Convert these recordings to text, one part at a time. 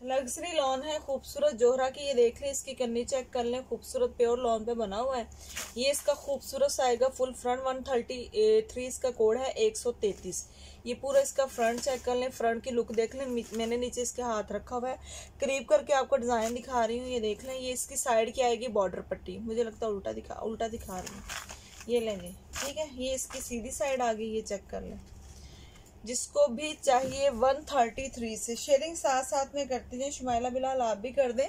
Luxury lawn है, खूबसूरत जोहरा की, ये देख लें, इसकी कन्नी चेक कर लें, खूबसूरत प्योर लॉन पे बना हुआ है। ये इसका खूबसूरत सा आएगा full front one thirty three इसका कोड है, एक सौ तैतीस। ये पूरा इसका फ्रंट चेक कर लें फ्रंट की लुक देख लें मैंने नीचे इसके हाथ रखा हुआ है। करीब करके आपको डिज़ाइन दिखा रही हूँ, ये देख लें, ये इसकी साइड की आएगी बॉर्डर पट्टी। मुझे लगता है उल्टा दिखा उल्टा दिखा रही हूँ। ये लेंगे ठीक है, ये इसकी सीधी साइड आ गई, ये चेक कर लें। जिसको भी चाहिए 133 से। शेयरिंग साथ साथ में करती हैं। शुमाइला बिलाल आप भी कर दें।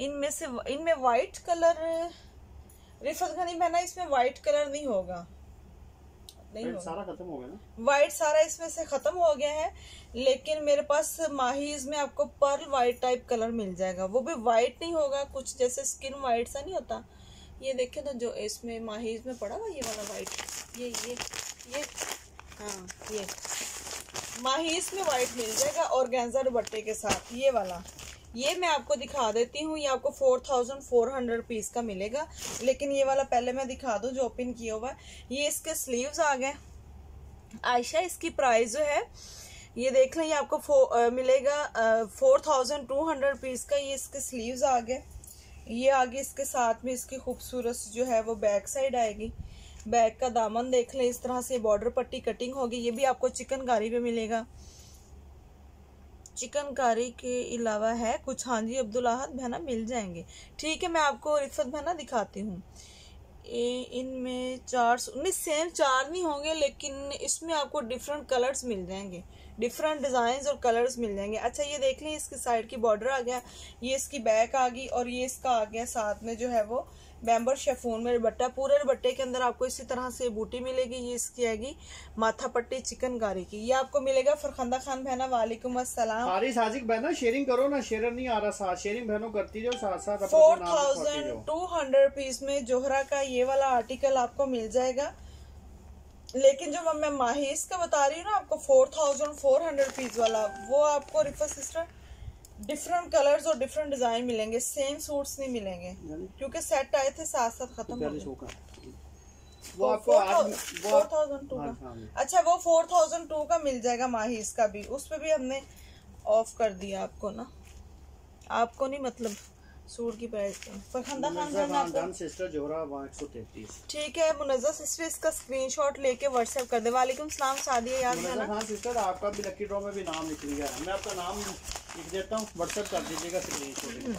इनमें से इनमें वाइट कलर रिफत गनी बहना इसमें वाइट कलर नहीं होगा। नहीं सारा खत्म हो गया ना? वाइट सारा इसमें से खत्म हो गया है। लेकिन मेरे पास माहीज में आपको पर्ल वाइट टाइप कलर मिल जाएगा। वो भी वाइट नहीं होगा। कुछ जैसे स्किन वाइट सा नहीं होता। ये देखे ना जो इसमें माहीज में पड़ा हुआ ये वाला वाइट ये ये ये। हाँ ये। माहीस में वाइट मिल जाएगा और गेंजा दुबट्टे के साथ ये वाला। ये मैं आपको दिखा देती हूँ ये आपको four thousand four hundred rupees का मिलेगा। लेकिन ये वाला पहले मैं दिखा दूँ जो ओपन किया हुआ है। ये इसके स्लीव्स आ गए। आयशा इसकी प्राइस जो है ये देख लें ये आपको फो, आ, मिलेगा four thousand two hundred rupees का। ये इसके स्लीव्स आ गए। ये आगे इसके साथ में इसकी खूबसूरत जो है वो बैक साइड आएगी। बैक का दामन देख लें, इस तरह से बॉर्डर पट्टी कटिंग होगी, ये भी आपको चिकनकारी पे मिलेगा। चिकनकारी के अलावा है कुछ हाँ जी, अब्दुल अहद बहना मिल जाएँगे। ठीक है, मैं आपको रिफत बहना दिखाती हूँ। इनमें चार नहीं सेम, चार नहीं होंगे, लेकिन इसमें आपको डिफरेंट कलर्स मिल जाएँगे। डिफरेंट डिज़ाइन और कलर्स मिल जाएँगे। अच्छा ये देख लें इसकी साइड की बॉर्डर आ गया ये इसकी बैक आ गई और ये इसका आ गया साथ में जो है वो बैम्बर शेफोन में दुबट्टा पूरे दुबट्टे के अंदर आपको इसी तरह से बूटी मिलेगी ये इसकी आएगी माथा पट्टी चिकन चिकनकारी की। ये आपको मिलेगा फरखंदा खान बहना वालेकुम अस्सलाम। हारिस हाजिक बहना शेयरिंग करो ना शेयर नहीं आ रहा साथ। शेयरिंग बहनों करती जो साथ साथ four thousand two hundred rupees में जोहरा का ये वाला आर्टिकल आपको मिल जाएगा। लेकिन जो मैं माहिस का बता रही हूँ ना आपको four thousand four hundred rupees वाला वो आपको रिफर सिस्टर डिफरेंट कलर्स और डिफरेंट डिज़ाइन मिलेंगे सेम सूट्स नहीं मिलेंगे क्योंकि सेट आए थे साथ साथ खत्म हो गए। वो आपको फोर थाउज़ेंड टू का। हाँ, अच्छा वो फोर थाउज़ेंड टू का मिल जाएगा माहिस का भी उस पर भी हमने ऑफ़ कर दिया आपको ना। आपको नहीं मतलब सूट की प्राइस फरखंदा खान सिस्टर जोरा ठीक है मुनजा सिस्टर इसका स्क्रीनशॉट लेके व्हाट्सएप कर दे। वालेकुम सलाम सादिया याद खान सिस्टर आपका भी लकी ड्रॉ में भी नाम लिख लिया है मैं आपका नाम लिख देता हूँ व्हाट्सएप कर दीजिएगा स्क्रीन हम्म।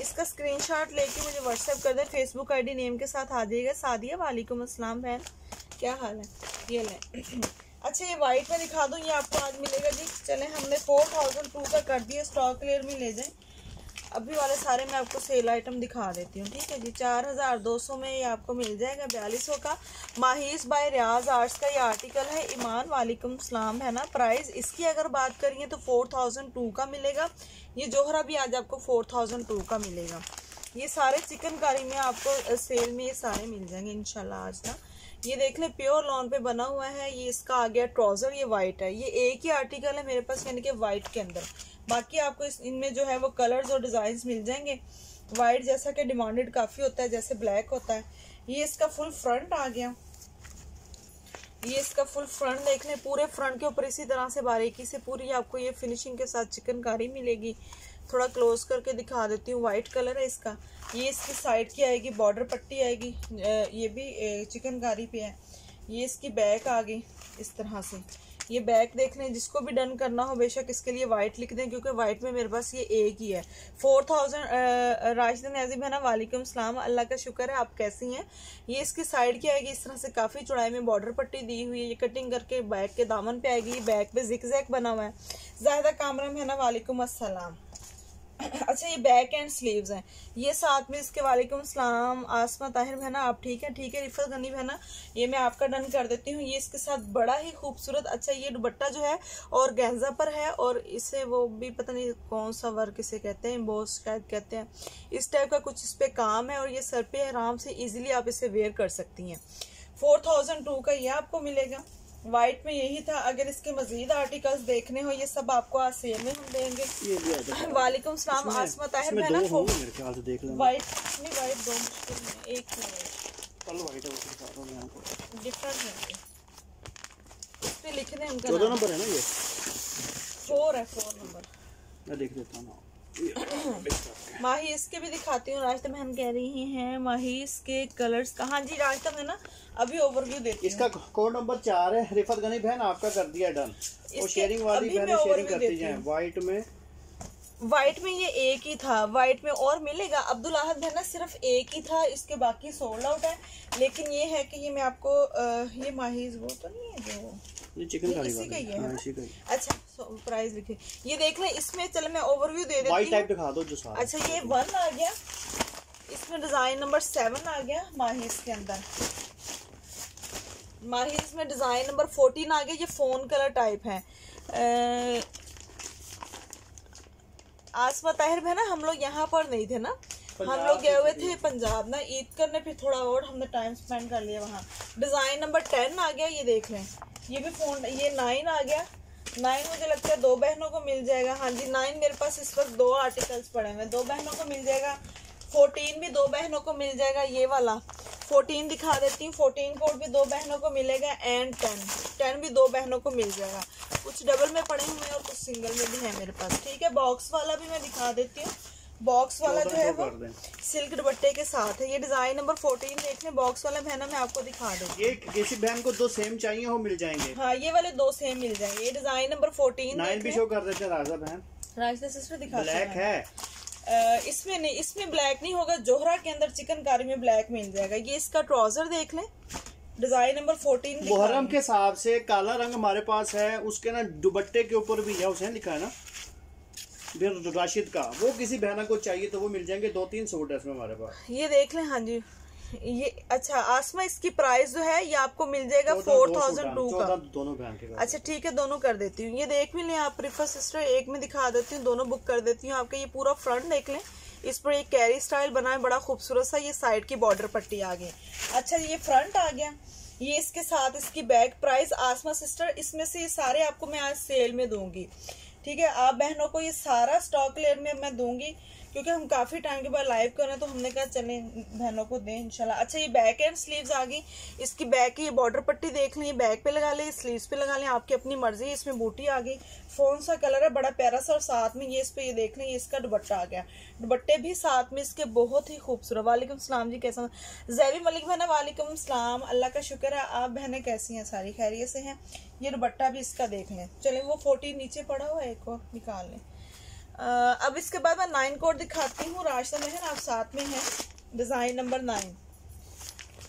इसका स्क्रीनशॉट लेके मुझे व्हाट्सएप कर दे फेसबुक आईडी नेम के साथ आ जाइएगा। सादिया वालेकुम अस्सलाम बहन। क्या हाल है? ये लें। अच्छा ये वाइट में दिखा दूँ ये आपको आज मिलेगा जी। चले हमने फोर थाउज़ेंड टू का कर दिया स्टॉक क्लियर में ले जाएँ। अभी वाले सारे मैं आपको सेल आइटम दिखा देती हूँ, ठीक है जी? चार हज़ार दो सौ में ये आपको मिल जाएगा बयालीस सौ का। माहिस बाय रियाज आर्ट्स का ये आर्टिकल है, ईमान वालेकुम सलाम, है ना? प्राइस इसकी अगर बात करिए तो फोर थाउज़ेंड टू का मिलेगा। ये जोहरा भी आज आपको फोर थाउज़ेंड टू का मिलेगा। ये सारे चिकनकारी में आपको सेल में ये सारे मिल जाएँगे इनशाला आज ना। ये देख लें प्योर लॉन पे बना हुआ है, ये इसका आ गया ट्राउज़र ये वाइट है। ये एक ही आर्टिकल है मेरे पास, यानी कि वाइट के अंदर। बाकी आपको इस, इनमें जो है वो कलर्स और डिज़ाइन मिल जाएँगे। वाइट जैसा कि डिमांडेड काफ़ी होता है, जैसे ब्लैक होता है। ये इसका फुल फ्रंट आ गया। ये इसका फुल फ्रंट देख लें पूरे फ्रंट के ऊपर इसी तरह से बारीकी से पूरी आपको ये फिनिशिंग के साथ चिकनकारी मिलेगी। थोड़ा क्लोज करके दिखा देती हूँ वाइट कलर है इसका। ये इसकी साइड की आएगी बॉर्डर पट्टी आएगी। ये भी चिकनकारी पे है। ये इसकी बैक आ गई, इस तरह से। ये बैक देख लें जिसको भी डन करना हो बेशक इसके लिए वाइट लिख दें, क्योंकि वाइट में मेरे पास ये एक ही है। फोर थाउज़ेंड राशिद नजीब है ना वालेकुम सलाम, अल्लाह का शुक्र है, आप कैसी हैं? ये इसकी साइड की आएगी, इस तरह से काफ़ी चौड़ाई में बॉर्डर पट्टी दी हुई है, ये कटिंग करके बैक के दामन पे आएगी बैक पे जिक बना हुआ है। ज़ाहिदा कामरा में है ना, वालेकुम असलम अच्छा ये बैक एंड स्लीव्स हैं। ये साथ में इसके वालेकुम सलाम, आसमा, ताहिर बहना, आप ठीक है? ठीक है रिफत गनी बहना, ये मैं आपका डन कर देती हूँ। ये इसके साथ बड़ा ही खूबसूरत अच्छा ये दुबट्टा जो है और गेंजा पर है और इसे वो भी पता नहीं कौन सा वर्क इसे कहते हैं बोस शायद कहते हैं। इस टाइप का कुछ इस पर काम है और ये सर पे आराम से ईजिली आप इसे वेयर कर सकती हैं। फोर थाउज़ेंड टू का ये आपको मिलेगा। व्हाइट में यही था अगर इसके मजीद आर्टिकल्स देखने हो ये सब आपको आज सेल में हम देंगे। वालेकुम सलाम आसमा ताहिर बहना व्हाइट नहीं व्हाइट दो मुश्किल में एक कल वाइट है डिफरेंट है इस पे लिख दें उनका नंबर है ना ये? फोर है फोर नंबर। मैं देख देता हूँ। माही इसके भी दिखाती हूँ राजता बहन कह रही हैं माही इसके कलर्स का हाँ जी राजता बहन ना अभी ओवरव्यू देती हूँ। इसका कोड नंबर चार है रिफत गनी बहन आपका कर दिया डन और शेयरिंग वाली बहन शेयरिंग करती है। जाए व्हाइट में व्हाइट में ये एक ही था। वाइट में और मिलेगा? अब्दुल अहद है ना सिर्फ़ एक ही था इसके बाकी सोल्ड आउट है। लेकिन ये है कि ये मैं आपको अ, ये माहीज वो तो नहीं है जो ये चिकन ये इसी का ही है। हाँ, अच्छा प्राइस लिखे ये देख लें इसमें चलो मैं ओवरव्यू दे देती हूँ। टाइप दिखा दो जो सारा अच्छा ये वन आ गया। इसमें डिज़ाइन नंबर सेवन आ गया माहिस के अंदर। माहिस में डिज़ाइन नंबर फोर्टीन आ गया ये फ़ोन कलर टाइप है। आसमा ताहिर है ना हम लोग यहाँ पर नहीं थे ना। हम लोग गए हुए थे पंजाब। ना ईद करने फिर थोड़ा और हमने टाइम स्पेंड कर लिया वहाँ। डिज़ाइन नंबर टेन आ गया ये देख लें। ये भी फ़ोन ये नाइन आ गया। नाइन मुझे लगता है दो बहनों को मिल जाएगा। हाँ जी नाइन मेरे पास इस वक्त दो आर्टिकल्स पड़े हुए हैं। दो बहनों को मिल जाएगा। फोर्टीन भी दो बहनों को मिल जाएगा ये वाला। फोर्टीन दिखा देती हूँ फोर्टीन कोड भी दो बहनों को मिलेगा एंड टेन टेन भी दो बहनों को मिल जाएगा। कुछ डबल में पड़े हुए हैं और कुछ सिंगल में भी है मेरे पास। ठीक है बॉक्स वाला भी मैं दिखा देती हूँ। बॉक्स वाला जो है वो सिल्क दुपट्टे के साथ है। ये डिज़ाइन नंबर फोर्टीन देख लें बॉक्स वाला बहना मैं आपको दिखा दूँ ये किसी बहन को दो सेम चाहिए वो मिल जाएँगे। हाँ ये वाले दो सेम मिल जाएँगे। ये डिज़ाइन नंबर फोर्टीन भी शो कर देते हैं राजा बहन। राजदा सिस्टर दिखा ब्लैक है। इसमें नहीं इसमें ब्लैक नहीं होगा जोहरा के अंदर चिकनकारी में ब्लैक मिल जाएगा। ये इसका ट्राउज़र देख लें। डिज़ाइन नंबर फोर्टीन मुहर्रम के हिसाब से काला रंग हमारे पास है उसके ना दुबट्टे के ऊपर भी है उसे लिखा है ना? राशिद का वो किसी बहना को चाहिए तो वो मिल जाएँगे दो तीन सूट है इसमें हमारे पास। ये देख लें हाँ जी। ये अच्छा आसमा इसकी प्राइस जो है ये आपको मिल जाएगा फोर थाउज़ेंड टू का। दोनों के अच्छा ठीक है दोनों कर देती हूँ। ये देख भी लें आप प्रिफर सिस्टर एक में दिखा देती हूँ दोनों बुक कर देती हूँ। आपका ये पूरा फ्रंट देख लें। इस पर एक कैरी स्टाइल बना है बड़ा खूबसूरत सा ये साइड की बॉर्डर पट्टी आ गई। अच्छा ये फ्रंट आ गया। ये इसके साथ इसकी बैक प्राइस आसमा सिस्टर इसमें से ये सारे आपको मैं आज सेल में दूँगी। ठीक है आप बहनों को ये सारा स्टॉक लेयर में मैं दूँगी। क्योंकि हम काफ़ी टाइम के बाद लाइव कर रहे हैं तो हमने कहा, चले, बहनों को दें, इंशाल्लाह। अच्छा ये बैक एंड स्लीव्स आ गई। इसकी बैक की बॉर्डर पट्टी देख लें बैक पे लगा लें स्लीव्स पे लगा लें, आपकी अपनी मर्ज़ी, इसमें बूटी आ गई। फ़ोन सा कलर है, बड़ा प्यारा सा, और साथ में ये इस पे ये देख लें इसका दुपट्टा आ गया। दुपट्टे भी साथ में इसके बहुत ही खूबसूरत। वालेकुम सलाम जी, कैसा जैवी मलिक बहना, वालेकुम सलाम। अल्लाह का शुक्र है, आप बहनें कैसी हैं? सारी खैरियत से हैं। ये दुपट्टा भी इसका देख लें। चलें, वो फोर्टीन नीचे पड़ा हुआ एक और निकाल लें। अब इसके बाद मैं नाइन कोड दिखाती हूँ। रास्ता में आप साथ में हैं। Design number nine.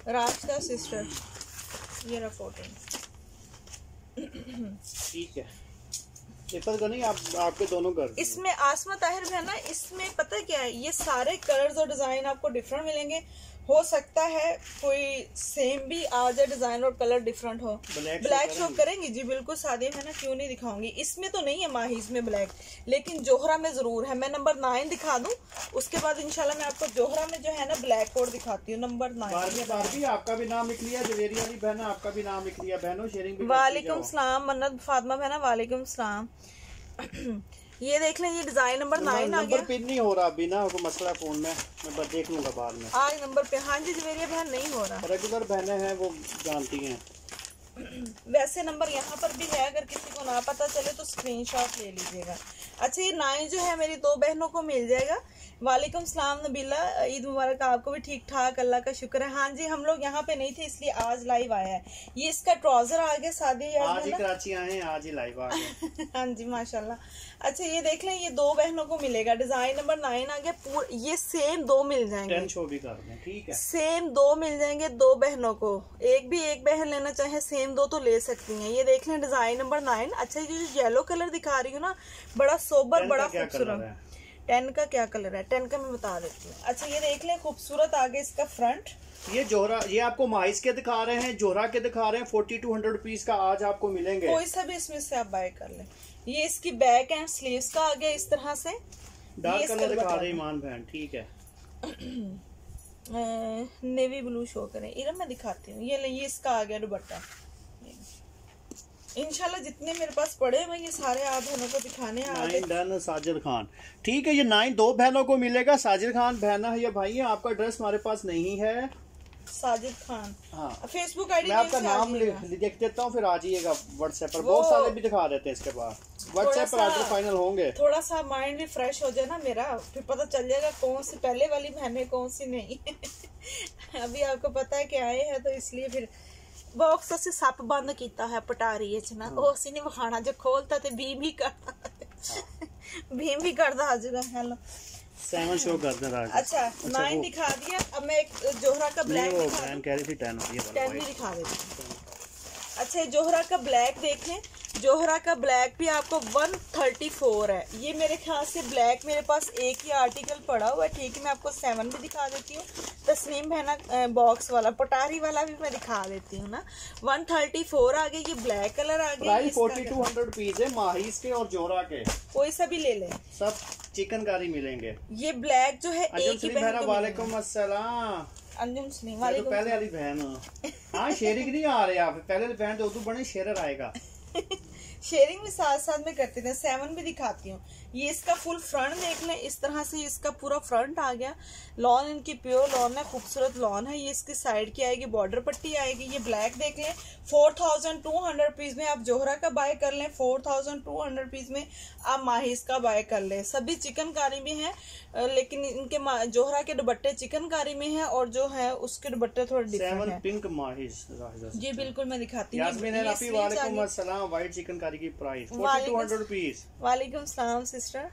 रास्ता सिस्टर ये रहा फ़ोटो। ठीक है। पेपर का नहीं आप आपके दोनों कर इसमें आसमा ताहिर है ना इसमें पता क्या है? ये सारे कलर्स और डिज़ाइन आपको डिफरेंट मिलेंगे। हो सकता है कोई सेम भी आ जाए डिज़ाइन और कलर डिफरेंट हो। ब्लैक शो करेंगी। जी बिल्कुल सादे है ना? क्यों नहीं दिखाऊँगी? इसमें तो नहीं है माहिज में ब्लैक लेकिन जोहरा में ज़रूर है। मैं नंबर नाइन दिखा दूँ उसके बाद इंशाल्लाह मैं आपको जोहरा में जो है ना ब्लैक कोड दिखाती हूँ। नंबर नाइन आपका भी नाम लिख लिया जवेरी वाली बहन आपका भी नाम लिख लिया। बहनों शेयरिंग वालेकुम सलाम मन्नत फातिमा बहना वालेकुम सलाम। ये देख लें ये डिज़ाइन नंबर नाइन आ गया। पिन नहीं हो रहा अभी ना कोई मसला फ़ोन में मैं बस देख लूँगा बाद में। आज नंबर पे हाँ जी जवेरिया बहन नहीं हो रहा। रेगुलर बहनें हैं वो जानती हैं। वैसे नंबर यहाँ पर भी है अगर किसी को ना पता चले तो स्क्रीनशॉट ले लीजिएगा। अच्छा ये नाइन जो है मेरी दो बहनों को मिल जाएगा। वालेकुम सलाम नबीला ईद मुबारक आपको भी ठीक ठाक अल्लाह का शुक्र है। हाँ जी हम लोग यहाँ पे नहीं थे इसलिए आज लाइव आया है। ये इसका ट्राउज़र आ गया शादी आज ही कराची आए हैं आज ही लाइव आ गए। हाँ जी माशाल्लाह। अच्छा ये देख लें ये दो बहनों को मिलेगा। डिज़ाइन नंबर नाइन आ गया ये सेम दो मिल जाएँगे। ठीक है। सेम दो मिल जाएँगे दो बहनों को। एक भी एक बहन लेना चाहे सेम दो तो ले सकती हैं। ये देख लें डिज़ाइन नंबर नाइन अच्छा ये जो येलो कलर दिखा रही हूँ ना बड़ा सोबर बड़ा खूबसूरत। टेन का क्या कलर है? टेन का मैं बता देती हूँ। अच्छा ये देख लें खूबसूरत आगे इसका फ्रंट ये जोहरा ये आपको माइस के दिखा रहे हैं जोहरा के दिखा रहे हैं फोर्टी टू हंड्रेड रुपीज़ का आज आपको मिलेंगे। कोई सा भी इसमें से आप बाय कर लें। ये इसकी बैक एंड स्लीव्स का आ गया इस तरह से। डार्क कलर दिखा रहे ईमान बहन ठीक है। नेवी ब्लू शो करें। इरम मैं दिखाती हूँ। ये ले ये इसका आ गया दुपट्टा। इंशाल्लाह जितने मेरे पास पड़े मैं ये सारे आप बहनों को दिखाने आ नाइन डन साजिद खान। ठीक है ये नाइन दो बहनों को मिलेगा। साजिद खान बहना है या भाई है आपका एड्रेस हमारे पास नहीं है। साजिद खान। हाँ। फेसबुक आईडी मैं आपका नाम लिख देता हूँ फिर आ जाइएगा व्हाट्सएप पर। बहुत सारे भी दिखा देते हैं इसके बाद। व्हाट्सएप पर सा- फाइनल होंगे। थोड़ा सा माइंड भी फ्रेश हो जाए ना मेरा फिर पता चल जाएगा कौन सी पहले वाली बहन है कौन सी नहीं। अभी आपको पता है कि आए हैं तो इसलिए फिर ਬਾਕਸ ਅਸੀਂ ਸੱਪ ਬੰਦ ਕੀਤਾ ਹੈ ਪਟਾਰੀ ਵਿੱਚ ਨਾ ਉਹ ਅਸੀਂ ਨਹੀਂ ਵਿਖਾਣਾ ਜੇ ਖੋਲਤਾ ਤੇ ਭੀਮ ਹੀ ਕਰਦਾ भीम भी करदा आ जाएगा हेलो सेवन शो कर दें राज अच्छा नाइन वो- दिखा दिया अब मैं एक जोहरा का नहीं ब्लैक वो दिखा बहन दूं कह रही थी टेन ये वाला टेन भी white। दिखा देती हूँ। अच्छा ये जोहरा का ब्लैक देखें जोहरा का ब्लैक भी आपको 134 है। ये मेरे ख्याल से ब्लैक मेरे पास एक ही आर्टिकल पड़ा हुआ है। ठीक है मैं आपको सेवन भी दिखा देती हूँ। तस्नीम बहना बॉक्स वाला पटारी वाला भी मैं दिखा देती हूँ ना। 134 आ गया ये ब्लैक कलर आ गया फोर्टी टू हंड्रेड पीस है माहिस के और जोहरा के। कोई सा भी ले लें। सब चिकनकारी मिलेंगे। ये ब्लैक जो है एक ही बहन को। वालेकुम अस्सलाम। अंजुम सलीम तो वालेकुम पहले वाली बहन हूँ। हाँ शेरिंग नहीं आ रहे आप। पहले बहन तो उर्दू बने शेरर आएगा। शेयरिंग भी साथ साथ में करती थे सेवन भी दिखाती हूँ। ये इसका फुल फ्रंट देख लें इस तरह से इसका पूरा फ्रंट आ गया। लॉन इनकी प्योर लॉन है खूबसूरत लॉन है। ये इसकी साइड की आएगी बॉर्डर पट्टी आएगी। ये ब्लैक देख लें four thousand two hundred piece में आप जोहरा का बाय कर लें। Four thousand two hundred piece में आप माहिस का बाय कर लें। सभी चिकनकारी में है लेकिन इनके जोहरा के दुपट्टे चिकनकारी में है और जो है उसके दुबट्टे थोड़े डिफरेंट सेवन है। पिंक माहिस। जी बिल्कुल मैं दिखाती हूँ। वालेकुम वाइट चिकनकारी की प्राइस वालेकुम सलाम सिस्टर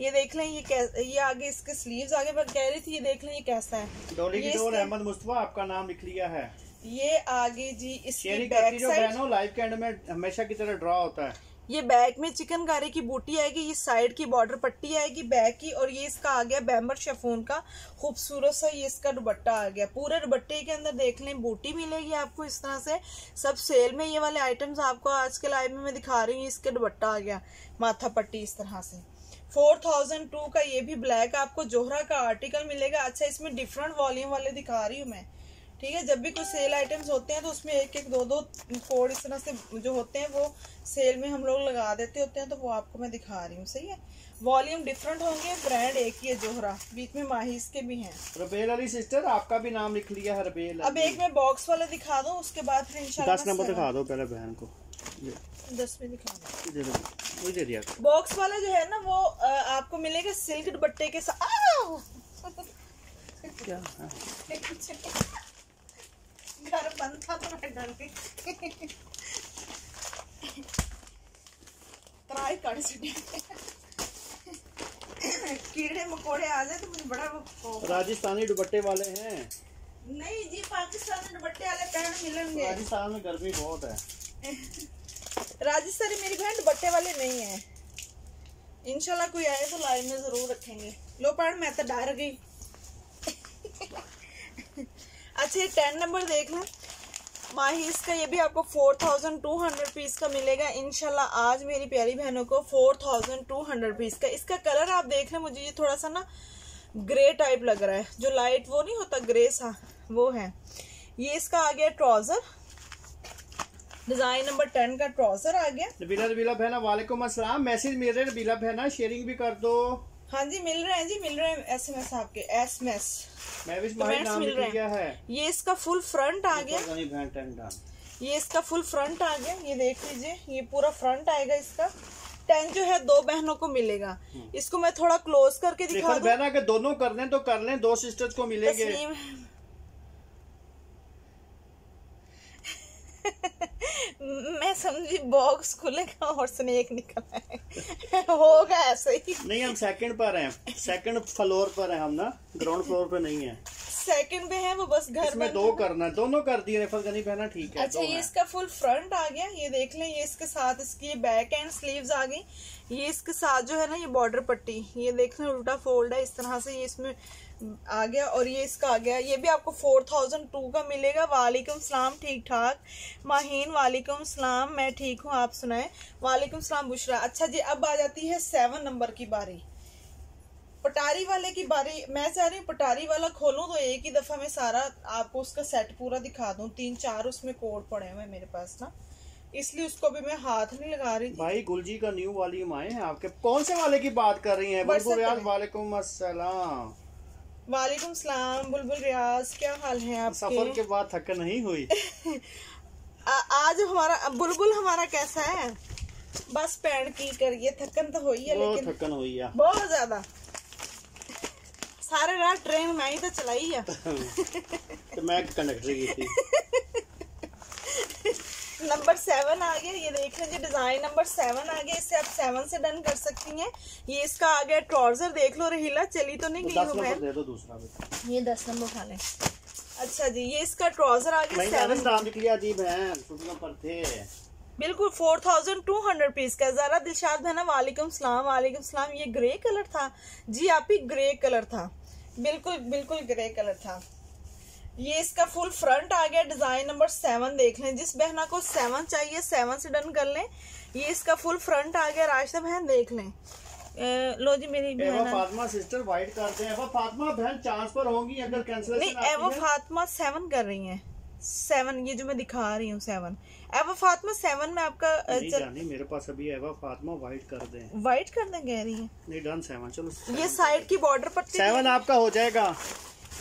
ये देख लें ये कैस ये आगे इसके स्लीव्स आगे पर कह रही थी ये देख लें ये कैसा है। डोली की डोर अहमद मुस्तफ़ा आपका नाम लिख लिया है। ये आगे जी इसकी बैक जो साइड लाइव के एंड में हमेशा की तरह ड्रॉ होता है। ये बैक में चिकनकारी की बूटी आएगी, ये साइड की बॉर्डर पट्टी आएगी बैक की, और ये इसका आ गया बैम्बर शेफोन का खूबसूरत सा ये इसका दुपट्टा आ गया। पूरे दुपट्टे के अंदर देख लें, बूटी मिलेगी आपको इस तरह से। सब सेल में ये वाले आइटम्स आपको आज के लाइव में मैं दिखा रही हूँ इसके दुपट्टा आ गया, माथा पट्टी इस तरह से। फोर थाउज़ेंड टू का ये भी ब्लैक आपको जोहरा का आर्टिकल मिलेगा। अच्छा इसमें डिफरेंट वॉल्यूम वाले दिखा रही हूँ मैं। ठीक है जब भी कुछ सेल आइटम्स होते हैं तो उसमें एक एक दो दो कोड इस तरह से जो होते हैं वो सेल में हम लोग लगा देते होते हैं तो वो आपको मैं दिखा रही हूँ सही है? वॉल्यूम डिफरेंट होंगे ब्रांड एक ही है जोहरा बीच में माहिस के भी हैं। रबेल अली सिस्टर आपका भी नाम लिख लिया है रबेल अब एक मैं बॉक्स वाला दिखा दूँ उसके बाद फिर इंशाल्लाह दस नंबर दिखा दो पहले बहन को। दस में दिखा दूँ। ये दे दो वही दे दिया। बॉक्स वाला जो है ना वो आपको मिलेगा सिल्क दुपट्टे के साथ क्या? हाँ। घर बंद था तो मैं डर गई। तराई काट छुटे कीड़े मकोड़े आ जाए तो मुझे बड़ा राजस्थानी दुपट्टे वाले हैं। नहीं जी पाकिस्तानी दुपट्टे वाले पैंट मिलेंगे। राजस्थान में गर्मी बहुत है। राजस्थानी मेरी बहन दुपट्टे वाले नहीं है। इंशाल्लाह कोई आए तो लाइन में ज़रूर रखेंगे। लो पैंट मैं तो डर गई। अच्छा ये टेन नंबर देख लें। माहिस का ये भी आपको four thousand two hundred piece का मिलेगा। इनशाल्लाह आज मेरी प्यारी बहनों को four thousand two hundred piece का। इसका कलर आप देख लें, मुझे ये थोड़ा सा ना ग्रे टाइप लग रहा है। जो लाइट वो नहीं होता ग्रे सा, वो है। ये इसका आ गया ट्राउज़र डिज़ाइन नंबर टेन का ट्राउज़र आ गया। रबीला रबीला बहना, वालेकुम अस्सलाम। मैसेज मिल रहे रबीला बहना शेयरिंग भी कर दो। हाँ जी मिल रहे हैं जी मिल रहे हैं एस एम एस आपके एस एम एस मिल रहे हैं। ये इसका फुल फ्रंट आ गया। ये इसका फुल फ्रंट आ गया। ये देख लीजिए ये पूरा फ्रंट आएगा इसका। टेन जो है दो बहनों को मिलेगा। इसको मैं थोड़ा क्लोज करके दिखा दूँ। बहना के दोनों कर लें तो कर लें। दो सिस्टर्स को मिलेंगे। मैं समझी बॉक्स खुलेगा और स्नेक निकला है होगा ऐसे ही। नहीं हम सेकंड पर हैं। सेकंड फ्लोर पर हैं हम ना। ग्राउंड फ्लोर पर नहीं है। सेकंड पे है वो बस घर बंद दो करना है। दोनों कर दिए रेफर गनी बहना ठीक है अच्छा ये हैं। इसका फुल फ्रंट आ गया। ये देख लें ये इसके साथ इसकी बैक एंड स्लीव्स आ गई। ये इसके साथ जो है ना ये बॉर्डर पट्टी। ये देख लें उल्टा फोल्ड है। इस तरह से ये इसमें आ गया और ये इसका आ गया। ये भी आपको फोर थाउज़ेंड टू का मिलेगा। वालेकुम सलाम ठीक ठाक माहीन वालेकुम सलाम मैं ठीक हूँ आप सुनाए। वालेकुम सलाम बुशरा। अच्छा जी अब आ जाती है सेवन नंबर की बारी। पटारी वाले की बारी मैं चाह रही हूँ पटारी वाला खोलूं तो एक ही दफ़ा मैं सारा आपको उसका सेट पूरा दिखा दूँ। तीन चार उसमें कोड पड़े हुए मेरे पास ना। इसलिए उसको भी मैं हाथ नहीं लगा रही थी। भाई गुलजी का न्यू वॉल्यूम आए हैं आपके। कौन से वाले की बात कर रही हैं। वालेकुम अस्सलाम वालेकुम सलाम बुलबुल रियाज क्या हाल है सफ़र के बाद थक नहीं हुई। आ, आज हमारा बुलबुल हमारा कैसा है? बस पैर की करिए थकन तो हुई है लेकिन थकन हुई है। बहुत ज़्यादा। सारे रात ट्रेन मैं ही तो चलाई है। तो मैं कंडक्टर की थी। नंबर सेवन आ गया ये देख लीजिए डिज़ाइन नंबर सेवन आ गया इससे आप सेवन से डन कर सकती हैं। ये इसका आ गया ट्राउज़र देख लो रहीला चली तो नहीं गई हो मैम? ये दस नंबर उठा लें अच्छा जी ये इसका ट्राउज़र आ गया सेवन। बिल्कुल four thousand two hundred piece का जरा दिलशाद बहना वालेकुम सलाम वालेकुम सलाम। ये ग्रे कलर था? जी आप ही ग्रे कलर था। बिल्कुल बिल्कुल ग्रे कलर था। ये इसका फुल फ्रंट आ गया डिज़ाइन नंबर सेवन देख लें। जिस बहना को सेवन चाहिए सेवन से डन कर लें। ये इसका फुल फ्रंट आ गया राशा बहन देख लें। अ, लो जी मेरी बहन। फातिमा सिस्टर वाइट करते हैं। एवा फातिमा बहन चांस पर होंगी अगर नहीं एवो आती फातिमा सेवन कर रही हैं। सेवन ये जो मैं दिखा रही हूँ सेवन एवो फातिमा सेवन में आपका नहीं चल जानी मेरे पास अभी एवा फातिमा वाइट कर दें। वाइट करने कह रही है। नहीं डन सेवन चलो ये साइड की बॉर्डर पर सेवन आपका हो जाएगा।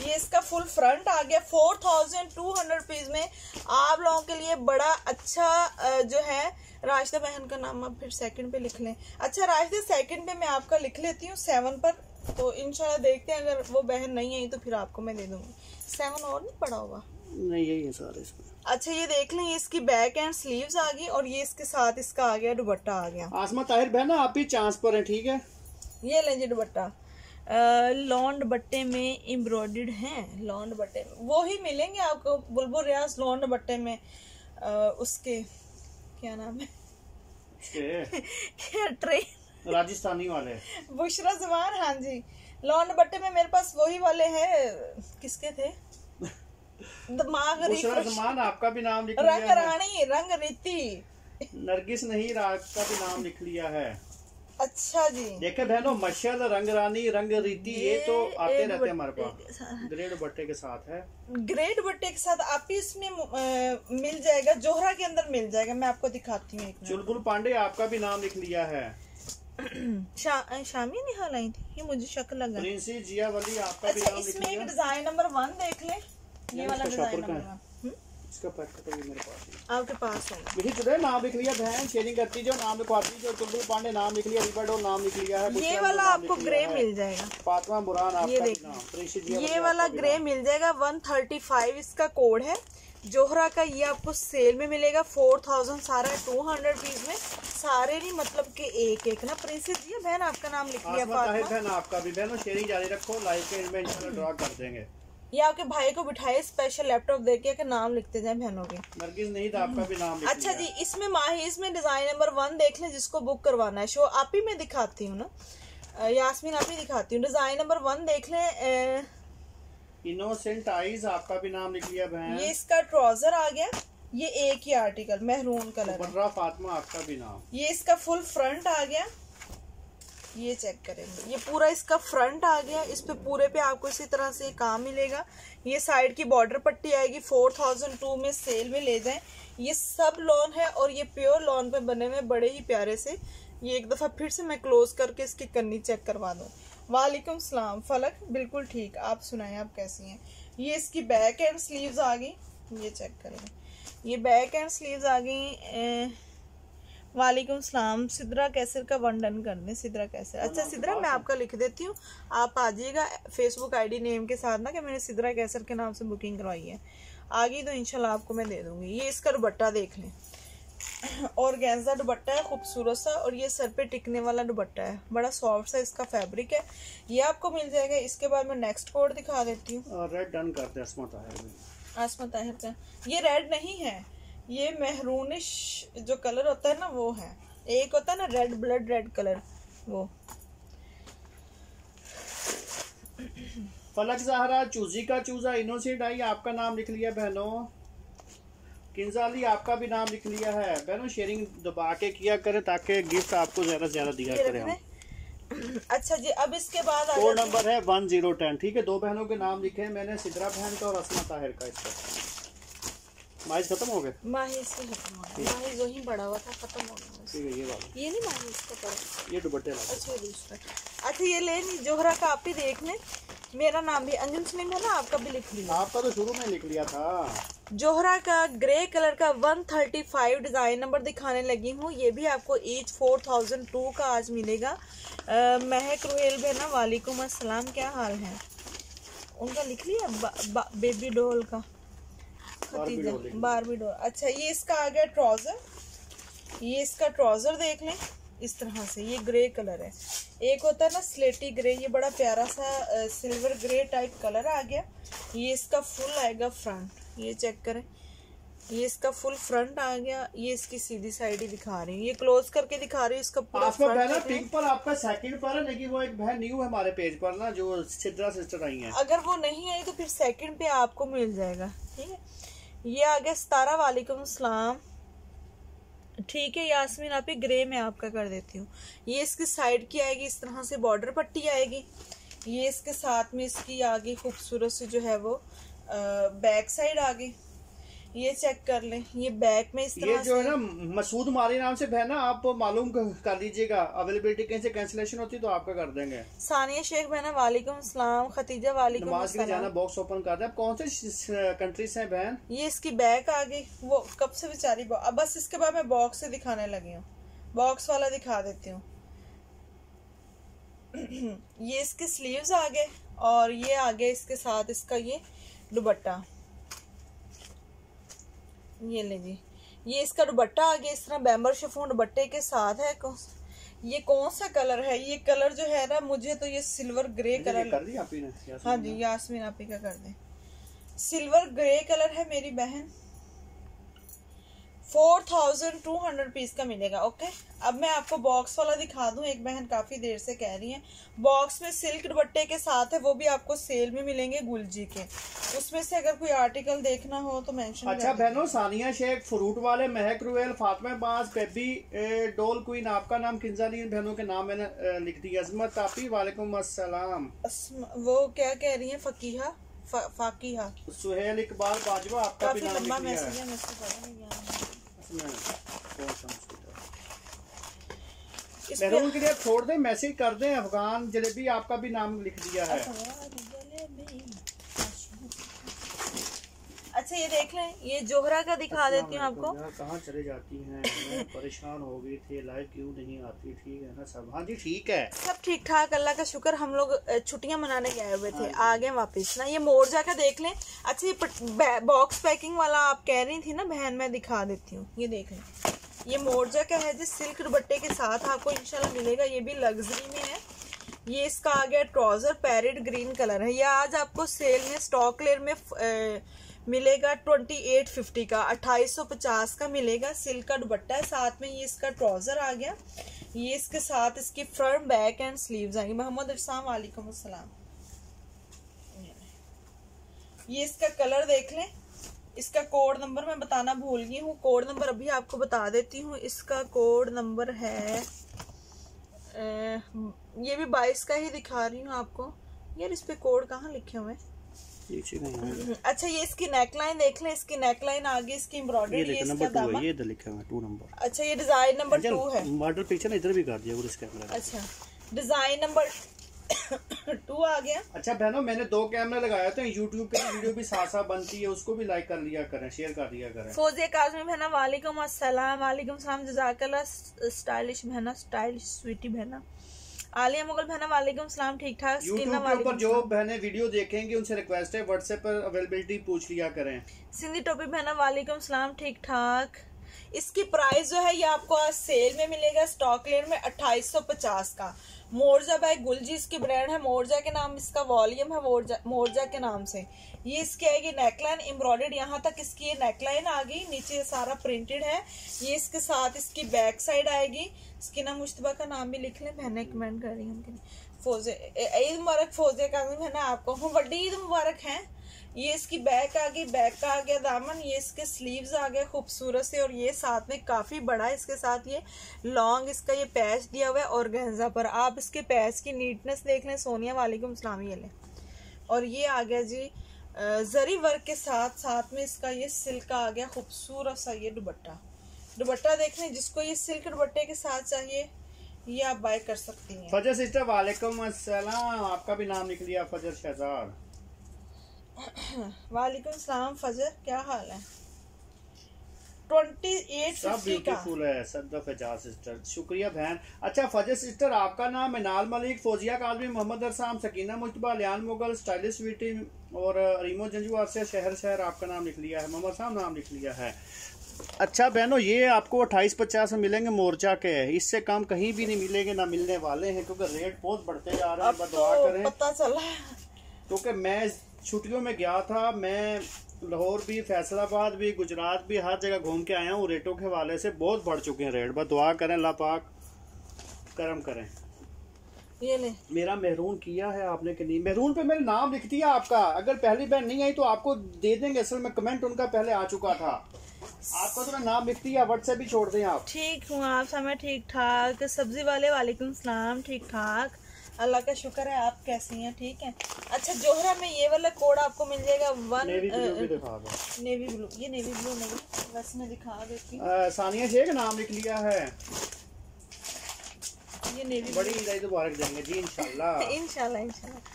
ये इसका फुल फ्रंट आ गया। Four thousand two hundred piece में आप लोगों के लिए बड़ा अच्छा जो है राशिदा बहन का नाम आप फिर सेकंड पे लिख लें। अच्छा राशिदा सेकंड पे मैं आपका लिख लेती हूँ सेवन पर। तो इंशाल्लाह देखते हैं अगर वो बहन नहीं आई तो फिर आपको मैं दे दूँगी। सेवन और नहीं पड़ा होगा? नहीं यही है सारे इसमें। अच्छा ये देख लें इसकी बैक एंड स्लीव्स आ गई और ये इसके साथ इसका आ गया दुपट्टा आ गया। आसमा ताहिर बहन आप भी चांस पर हैं ठीक है? ये लें जी दुपट्टा लॉन बट्टे में एम्ब्रॉयडर्ड हैं लॉन्ड बट्टे में। वो ही मिलेंगे आपको बुलबुल रियाज लॉन दुपट्टे में। अ, उसके क्या नाम है? क्या ट्रेन राजस्थानी वाले। बुशरा जमान हाँ जी। लॉन्ड बट्टे में मेरे पास वही वाले हैं। किसके थे? दिमाग जमान आपका भी नाम लिख रंग रानी रंग रीति। नरगिस नहीं का भी नाम लिख लिया है। अच्छा जी। देखे बहनों मशल रंग रानी रंग रीति ये तो आते रहते हैं हमारे पास। ग्रेड बट्टे के साथ है। ग्रेट बट्टे के साथ आप ही इसमें मिल जाएगा जोहरा के अंदर मिल जाएगा। मैं आपको दिखाती हूँ चुलबुल पांडे आपका भी नाम लिख लिया है। शा, शामी निहाल आई थी। ये मुझे शक लगा। प्रिंसी जिया वाली आपका भी अच्छा नाम इसमें एक डिज़ाइन नंबर वन देख ले। ये वाला डिज़ाइन नंबर वन। इसका पैक तो मेरे पास है। आपके पास होगा मिठी तुझे नाम लिख लिया बहन शेयरिंग करती जो नाम लिखवाती जो चुलबुल पांडे नाम लिख लिया रिबा नाम लिख लिया है ये वाला आपको ग्रे मिल जाएगा। फातिमा बुरान ये आपका भी देखिए। नाम प्रिंसी ये वाला ग्रे मिल जाएगा वन थर्टी फाइव इसका कोड है। जोहरा का ये आपको सेल में मिलेगा फोर थाउज़ेंड सारा टू हंड्रेड पीस में। सारे नहीं मतलब कि एक एक ना प्रिंसेस जी बहन आपका नाम लिख लिया बहन आपका भी बहनों शेयरिंग जारी रखो लाइव के इनमें ड्रा कर देंगे। ये आपके भाई को बिठाए स्पेशल लैपटॉप दे के नाम लिखते जाए बहनों के। नहीं था आपका भी नाम अच्छा जी इसमें माही इसमें डिज़ाइन नंबर वन देख लें जिसको बुक करवाना है। शो आप ही मैं दिखाती हूँ ना? यास्मीन आप ही दिखाती हूँ। डिज़ाइन नंबर वन देख लें इनोसेंट आईज आपका भी नाम लिख लिया बहन। ये इसका ट्राउज़र आ गया। ये एक ही आर्टिकल महरून कलर फातिमा आपका भी नाम। ये इसका फुल फ्रंट आ गया। ये चेक करेंगे। ये पूरा इसका फ्रंट आ गया, इस पे पूरे पे आपको इसी तरह से काम मिलेगा। ये साइड की बॉर्डर पट्टी आएगी फोर थाउज़ेंड टू में सेल में ले जाएँ। ये सब लॉन है और ये प्योर लॉन पे बने हुए बड़े ही प्यारे से। ये एक दफ़ा फिर से मैं क्लोज करके इसकी कन्नी चेक करवा दूँ। वालेकुम सलाम, फलक, बिल्कुल ठीक। आप सुनाएँ, आप कैसी हैं? ये इसकी बैक एंड स्लीव्स आ गई। ये चेक करें। ये बैक एंड स्लीव्स आ गई वालेकुम सलाम। सिद्रा कैसर का वन डन कर दें सिद्रा कैसर। अच्छा सिद्रा मैं आपका लिख देती हूँ। आप आ जाइएगा फेसबुक आईडी नेम के साथ ना कि मैंने सिद्रा कैसर के नाम से बुकिंग करवाई है। आ गई तो इंशाल्लाह आपको मैं दे दूँगी। ये इसका दुबट्टा देख लें। और गेंजा दुबट्टा है खूबसूरत सा और ये सर पे टिकने वाला दुबट्टा है। बड़ा सॉफ्ट सा इसका फैब्रिक है। ये आपको मिल जाएगा। इसके बाद मैं नेक्स्ट कोड दिखा देती हूँ। रेड डन करते हैं अस्मा ताहिर में। आसमा ताहिर का ये रेड नहीं है। ये मेहरूनिश जो कलर होता है ना वो है। एक होता है ना रेड ब्लड रेड कलर वो। फलक जहरा चूजी का चूजा इनोसेंट आई आपका नाम लिख लिया बहनों। किंजाली आपका भी नाम लिख लिया है। बहनों शेयरिंग दबा के किया करें ताकि गिफ्ट आपको ज़्यादा से ज़्यादा दिया करें हम। अच्छा जी अब इसके बाद कोड नंबर है। वन ज़ीरो टेन ठीक है? दो बहनों के नाम लिखे हैं। मैंने सिद्रा बहन का और असमा ताहिर का इसका। माइज खत्म हो गए माही इसका खत्म हो गया। माही जो ही बड़ा हुआ था खत्म हो गया ठीक है ये वाला। ये नहीं माही इसका बड़ा ये दुपट्टे लगा अच्छा ये दूसरा अच्छा ये ले नहीं जोहरा का आप ही देख लें मेरा नाम भी अंजुम सलीम है ना आपका भी लिख लिया। आपका तो शुरू में लिख लिया था। जोहरा का ग्रे कलर का 135 डिज़ाइन नंबर दिखाने लगी हूँ। ये भी आपको ईच 4002 का आज मिलेगा। आ, महक रोहेल बहना वालेकुम अस्सलाम क्या हाल है? उनका लिख लिया? बा, बा, बेबी डॉल का। Khatija Barbie doll. अच्छा ये इसका आ गया ट्राउज़र। ये इसका ट्राउज़र देख लें। इस तरह से ये ग्रे कलर है। एक होता है ना स्लेटी ग्रे ये बड़ा प्यारा सा आ, सिल्वर ग्रे टाइप कलर आ गया। ये इसका फुल आएगा फ्रंट। ये चेक करें। ये इसका फुल फ्रंट आ गया। ये इसकी सीधी साइड ही दिखा रही हूँ। ये क्लोज करके दिखा रही हूँ इसका पूरा फ्रंट पिंक पर आपका सेकंड पर है लेकिन वो एक बहन न्यू है हमारे पेज पर ना जो सिद्रा सिस्टर आई है। अगर वो नहीं आई तो फिर सेकंड पे आपको मिल जाएगा। ठीक है? ये आ गया सतारा वालेकुम सलाम। ठीक है यासमीन, आप ग्रे में आपका कर देती हूँ। ये इसकी साइड की आएगी, इस तरह से बॉर्डर पट्टी आएगी। ये इसके साथ में इसकी आ गई खूबसूरत से जो है वो बैक साइड आ गई ये चेक कर लें ये बैक में इस तरह ये जो है ना मसूद मारी नाम से बहना आप मालूम कर लीजिएगा अवेलेबिलिटी कहीं से कैंसिलेशन होती तो आपका कर देंगे। सानिया शेख बहना वालेकुम सलाम खतीजा वालेकुम नमाज़ के जाना बॉक्स ओपन कर दे। कौन से कंट्री से बहन? ये इसकी बैक आ गई। वो कब से बेचारी अब बस इसके बाद मैं बॉक्स से दिखाने लगी हूँ। बॉक्स वाला दिखा देती हूँ। ये इसके स्लीव्स आ गए और ये आ गए इसके साथ इसका ये दुबट्टा। ये ले जी। ये इसका दुबट्टा आ गया इस तरह बैम्बर शिफोन दुबट्टे के साथ है ये कौन सा कलर है? ये कलर जो है ना मुझे तो ये सिल्वर ग्रे कलर कर दी हाँ जी यासमीन आप ही का कर दे। सिल्वर ग्रे कलर है मेरी बहन। Four thousand two hundred piece का मिलेगा ओके अब मैं आपको बॉक्स वाला दिखा दूँ एक बहन काफ़ी देर से कह रही है। बॉक्स में सिल्क दुपट्टे के साथ है वो भी आपको सेल में मिलेंगे गुलजी के। उसमें से अगर कोई आर्टिकल देखना हो तो मेंशन अच्छा बहनों सानिया शेख फ्रूट वाले महक रुएल फातमा बास बेबी डोल क्वीन आपका नाम किंजाली बहनों के नाम मैंने लिख दिया। अजमत तापी वालेकुम अस्सलाम। वो क्या कह रही है? फकीहा फाकीहा। सुहेल इकबाल बाजवा आपका भी नाम लंबा मैसेज है मेहरून के लिए छोड़ दे मैसेज कर दे अफगान जलेबी आपका भी नाम लिख दिया है अच्छा ये जोहरा का दिखा देती हूँ आपको। कहाँ चले जाती हैं? परेशान हो गई थी लाइव क्यों नहीं आती ठीक है ना सब? हाँ जी ठीक है। सब ठीक ठाक अल्लाह का शुक्र हम लोग छुट्टियाँ मनाने गए हुए थे। हाँ आ गए वापस। ना ये मोरजा का देख लें। अच्छा ये बॉक्स पैकिंग वाला आप कह रही थी ना बहन मैं दिखा देती हूँ। ये देख लें। ये मोरजा का है जिस सिल्क दुपट्टे के साथ आपको इंशाल्लाह मिलेगा। ये भी लग्जरी में है। ये इसका आ गया ट्राउज़र पैरेट ग्रीन कलर है। ये आज आपको सेल में स्टॉक लेयर में मिलेगा ट्वेंटी एट फिफ्टी का अट्ठाईस सौ पचास का मिलेगा सिल्क का दुपट्टा। है साथ में ये इसका ट्राउज़र आ गया। ये इसके साथ इसकी फ्रंट बैक एंड स्लीव्स आएँगे। मोहम्मद इरसाम वालेकुम अस्सलाम। ये इसका कलर देख लें। इसका कोड नंबर मैं बताना भूल गई हूँ। कोड नंबर अभी आपको बता देती हूँ। इसका कोड नंबर है ये भी बाईस का ही दिखा रही हूँ आपको। यार इस पर कोड कहाँ लिखे हुए हम्म, अच्छा ये इसकी नेकलाइन देख लें इसकी नेकलाइन आगे इसकी एम्ब्रॉयडरी ये, ये नंबर टू है ये इधर लिखा है टू नंबर अच्छा ये डिज़ाइन नंबर टू है। मॉडल पिक्चर इधर भी कर दिया वो इसके अच्छा डिज़ाइन नंबर टू आ गया। अच्छा बहनों मैंने दो कैमरा लगाया था यूट्यूब पे वीडियो भी साथ साथ बनती है उसको भी लाइक कर लिया करें शेयर कर दिया करें। फोजिया काजमी बहना वालेकुम अस्सलाम वालेकुम सलाम जजाकल्ला स्टाइलिश बहना स्टाइलिश स्वीटी बहना। आलिया मुगल बहना वालेकुम सलाम ठीक ठाक यूट्यूब के ऊपर जो बहने वीडियो देखेंगे उनसे रिक्वेस्ट है व्हाट्सएप पर अवेलेबिलिटी पूछ लिया करें। सिंधी टोपी बहना वालेकुम सलाम ठीक ठाक इसकी प्राइस जो है ये आपको आज सेल में मिलेगा स्टॉक लेन में अट्ठाईस सौ पचास का। मोरजा बाय गुलजी इसकी ब्रांड है, मोरजा के नाम इसका वॉल्यूम है, मोरजा के नाम से। ये इसकी आएगी नेकलाइन एम्ब्रॉयडेड यहाँ तक इसकी ये नेकलाइन आ गई, नीचे सारा प्रिंटेड है। ये इसके साथ इसकी बैक साइड आएगी। इसकी ना मुश्तबा का नाम भी लिख लें, मैंने कमेंट कर रही हूँ फौजे ईद मुबारक फौजे का है ना आपको बड़ी ईद मुबारक है। ये इसकी बैक आ गई, बैक का आ गया दामन, ये इसके स्लीव्स आ गए खूबसूरत से और ये साथ में काफ़ी बड़ा इसके साथ, ये लॉन्ग इसका ये पैच दिया हुआ है और गहजा पर। आप इसके पैच की नीटनेस देख लें, सोनिया वालेकुम सलाम, ये लें। और ये आ गया जी जरी वर्क के साथ साथ में इसका ये सिल्क आ गया, खूबसूरत सा ये दुबट्टा। दुबट्टा देख लें, जिसको ये सिल्क दुबट्टे के साथ चाहिए, ये आप बाय कर सकती हैं। फजर सिस्टर वालेकुम अस्सलाम आपका भी नाम लिख लिया फजर शहजाद। वालेकुम सलाम फजर क्या हाल है? ट्वेंटी एट सब फिफ्टी का। ब्यूटीफुल है सिस्टर शुक्रिया बहन। अच्छा फजर सिस्टर आपका नाम मिनाल मलिक फौजिया कालवी मोहम्मद अरसाम सकीना मुश्तबा लियान मुगल स्टाइलिश स्वीटी और रीमो जंजू से शहर शहर आपका नाम लिख लिया है मोहम्मद साहब नाम लिख लिया है। अच्छा बहनों ये आपको अट्ठाईस पचास में मिलेंगे मोर्चा के इससे कम कहीं भी नहीं मिलेंगे ना मिलने वाले हैं क्योंकि रेट बहुत बढ़ते जा रहे हैं तो पता चला। क्योंकि मैं छुट्टियों में गया था। मैं लाहौर भी फैसलाबाद भी गुजरात भी हर जगह घूम के आया हूँ। रेटों के हवाले से बहुत बढ़ चुके हैं रेट। बस दुआ करें अल्लाह पाक करम करें। ये ले। मेरा मेहरून किया है आपने कि नहीं? मेहरून पे मैंने नाम लिख दिया आपका। अगर पहली बहन नहीं आई तो आपको दे देंगे। असल में कमेंट उनका पहले आ चुका था। आपका तो मैं नाम लिख दिया व्हाट्सएप भी छोड़ दें आप। ठीक हूँ आप। समय ठीक ठाक। सब्ज़ी वाले वालेकुम सलाम। ठीक ठाक। अल्लाह का शुक्र है आप कैसी हैं? ठीक है? अच्छा जोहरा में ये वाला कोड आपको मिल जाएगा वन नेवी ब्लू नेवी ये नेवी ब्लू नहीं बस मैं दिखा देती हूँ। सानिया शेख नाम लिख लिया है। ये नेवी बड़ी दोबारा देंगे जी इंशाल्लाह। इंशाल्लाह इंशाल्लाह।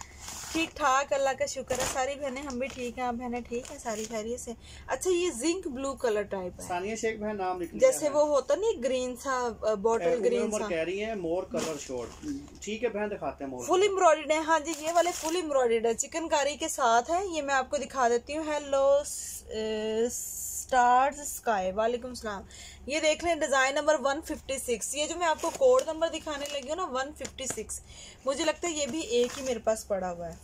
ठीक ठाक अल्लाह का शुक्र है सारी बहनें हम भी ठीक हैं आप बहनें ठीक हैं सारी खैरियत से। अच्छा ये जिंक ब्लू कलर टाइप है। सानिया शेख बहन नाम लिख जैसे वो होता नहीं ग्रीन सा बॉटल ग्रीन सा। कह रही है मोर कलर शॉर्ट ठीक है बहन दिखाते हैं मोर फुल एम्ब्रॉयड है। हाँ जी ये वाले फुल एम्ब्रॉयड है। चिकनकारी के साथ है ये मैं आपको दिखा देती हूँ। हेलो स्टार्स स्काई वालेकुम सलाम। ये देख लें डिज़ाइन नंबर 156 ये जो मैं आपको कोड नंबर दिखाने लगी हूँ ना 156 मुझे लगता है ये भी एक ही मेरे पास पड़ा हुआ है।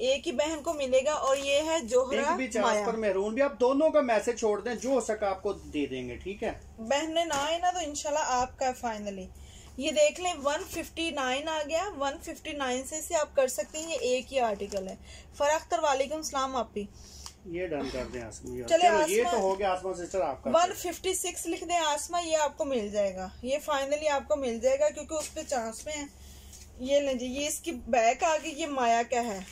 एक ही बहन को मिलेगा और ये है जोहरा भी पर मेहरून भी आप दोनों का मैसेज छोड़ दें जो हो सका आपको दे देंगे ठीक है? बहने ना आए ना तो इनशाला आपका है फाइनली ये देख लें 159 आ गया। 159 से से आप कर सकते हैं ये एक ही आर्टिकल है। फराख्तर वालेकुम सलाम आप। भी ये डन कर दें आसमा। चले चलो ये तो हो गया आसमा सिस्टर आपका 156 लिख दें आसमा ये आपको मिल जाएगा। ये फाइनली आपको मिल जाएगा क्योंकि उस पे चांस में है। ये लें जी ये इसकी बैक आ गई ये माया का है।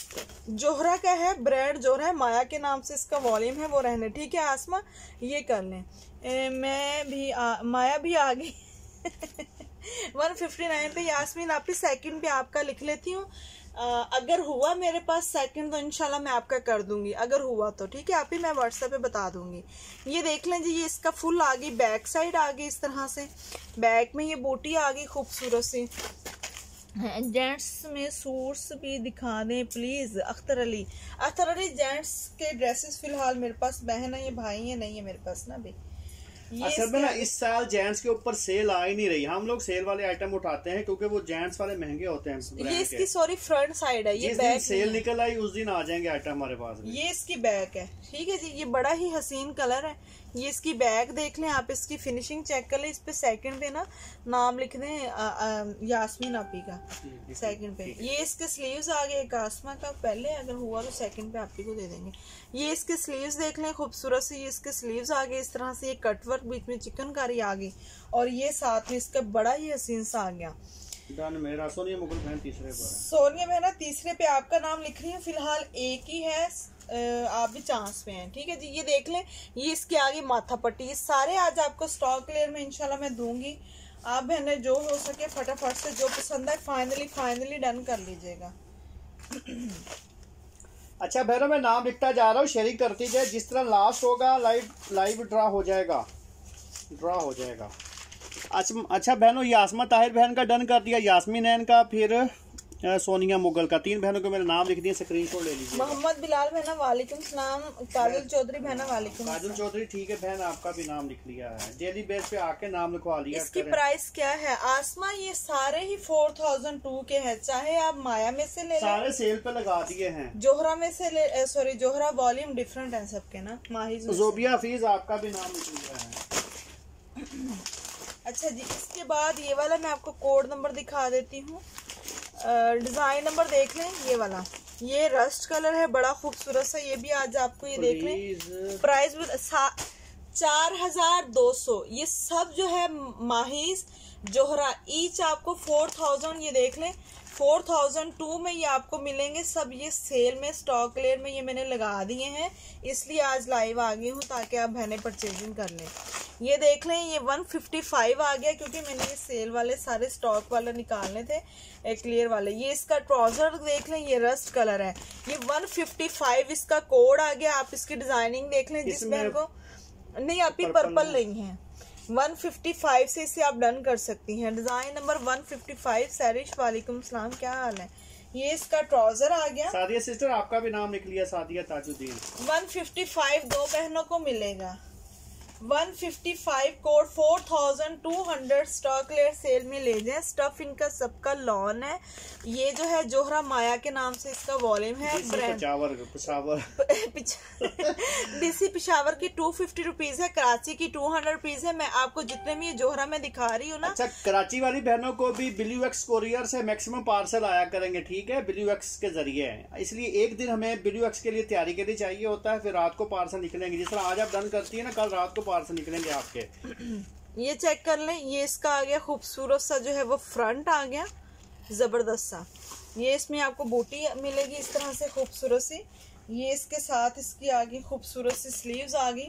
जोहरा का है ब्रांड जोहरा है माया के नाम से इसका वॉल्यूम है वो रहने। ठीक है आसमा ये कर लें। ए, मैं भी आ, माया भी आ गई। 159 पे यास्मीन आप सेकंड पे आपका लिख लेती हूँ। अगर हुआ मेरे पास सेकंड तो इंशाल्लाह मैं आपका कर दूँगी। अगर हुआ तो ठीक है आप ही मैं व्हाट्सएप पे बता दूँगी। ये देख लें जी ये इसका फुल आ गई बैक साइड आ गई इस तरह से। बैक में ये बूटी आ गई खूबसूरत सी। जेंट्स में सूट्स भी दिखा दें प्लीज़ अख्तर अली। अख्तर अली जेंट्स के ड्रेसेस फ़िलहाल मेरे पास बहन है ये भाई है नहीं है मेरे पास ना अभी। असल में ना इस साल जेंट्स के ऊपर सेल आ ही नहीं रही। हम लोग सेल वाले आइटम उठाते हैं क्योंकि वो जेंट्स वाले महँगे होते हैं ये इसकी। सॉरी फ्रंट साइड है ये बैक सेल निकल आई उस दिन आ जाएँगे आइटम हमारे पास। ये इसकी बैक है। ठीक है जी ये बड़ा ही हसीन कलर है। ये इसकी बैग देख लें, आप इसकी फिनिशिंग चेक कर लें, इस पे सेकंड पे ना नाम लिख दें यास्मीन आपी का सेकंड पे। ये इसके स्लीव्स आ गए आसमा का, पहले अगर हुआ तो सेकंड पे आपी को दे देंगे। ये इसके स्लीव्स देख लें, खूबसूरत से ये इसके स्लीव्स आ गए, इस तरह से ये कटवर्क बीच में चिकनकारी आ गई, और ये साथ में इसका बड़ा ही हसीन सा आ गया। डन मेरा सोनिया मुगल बहन तीसरे पर सोनिया बहना तीसरे पे आपका नाम लिख रही हूँ फ़िलहाल एक ही है आप भी चांस पे हैं ठीक है जी? ये देख लें ये इसके आगे माथा पट्टी ये सारे आज आपको स्टॉक क्लियर में इंशाल्लाह मैं दूँगी। आप बहने जो हो सके फटाफट से जो पसंद है फाइनली फाइनली डन कर लीजिएगा। अच्छा भैरव मैं नाम लिखता जा रहा हूँ शेयरिंग करती जाए जिस तरह लास्ट होगा लाइव लाइव ड्रा हो जाएगा। ड्रा हो जाएगा। अच्छा अच्छा बहनों यासमा ताहिर बहन का डन कर दिया। यास्मीन नैन का फिर सोनिया मुगल का। तीन बहनों को मेरे नाम लिख दिए स्क्रीन शॉट ले लीजिए मोहम्मद बिलाल बहना वालेकुम सलाम। काजल चौधरी बहना वालेकुम काजल चौधरी ठीक है बहन आपका भी नाम लिख लिया है। डेली बेस पे आके नाम लिखवा लिया इसकी प्राइस क्या है? आसमा ये सारे ही फोर थाउज़ेंड टू के हैं। चाहे आप माया में से ले सारे सेल पे लगा दिए हैं। जोहरा में से ले सॉरी जोहरा वॉल्यूम डिफरेंट है सबके ना माहिज में से। जोबिया हफीज आपका भी नाम लिख लिया है। अच्छा जी इसके बाद ये वाला मैं आपको कोड नंबर दिखा देती हूँ। डिज़ाइन नंबर देख लें ये वाला। ये रस्ट कलर है बड़ा खूबसूरत सा ये भी आज आपको ये देख लें। प्राइस चार हज़ार दो सौ। ये सब जो है माहिज जोहरा ईच आपको फोर थाउज़ेंड ये देख लें। फोर थाउज़ेंड टू में ये आपको मिलेंगे। सब ये सेल में स्टॉक क्लियर में ये मैंने लगा दिए हैं। इसलिए आज लाइव आ गई हूँ ताकि आप बहने परचेजिंग कर लें। ये देख लें ये वन फिफ्टी फाइव आ गया क्योंकि मैंने ये सेल वाले सारे स्टॉक वाले निकालने थे क्लियर वाले। ये इसका ट्राउज़र देख लें ये रस्ट कलर है। ये वन फिफ्टी फाइव इसका कोड आ गया आप इसकी डिज़ाइनिंग देख लें जिसमें बहन को नहीं आप ही पर्पल नहीं है। 155 से इसे आप डन कर सकती हैं। डिज़ाइन नंबर 155 सैरिश वालेकुम सलाम क्या हाल है? ये इसका ट्राउज़र आ गया। सादिया सिस्टर आपका भी नाम लिख लिया सादिया ताजुद्दीन। 155 दो बहनों को मिलेगा। 155 कोड 4200 स्टॉक लेयर सेल में ले जाए। स्टफ़ इनका सबका लॉन है। ये जो है जोहरा माया के नाम से इसका वॉल्यूम है। पिशावर पिशावर। डीसी पिशावर की टू फिफ्टी रुपीज़ है। कराची की टू हंड्रेड रुपीज़ है। मैं आपको जितने भी ये जोहरा में दिखा रही हूँ ना। अच्छा कराची वाली बहनों को भी बिल्यू एक्स कोरियर से मैक्सिमम पार्सल आया करेंगे ठीक है? बिल्यू एक्स के ज़रिए इसलिए एक दिन हमें बिल्यू एक्स के लिए तैयारी के लिए चाहिए होता है। फिर रात को पार्सल निकलेंगे। जिस तरह आज आप डन करती है ना कल रात को पार्सल निकलेंगे आपके। ये चेक कर लें, ये इसका आ गया खूबसूरत सा जो है वो फ्रंट आ गया, ज़बरदस्त सा। ये इसमें आपको बूटी मिलेगी इस तरह से खूबसूरत सी। ये इसके साथ इसकी आ गई खूबसूरत सी स्लीव्स आ गई।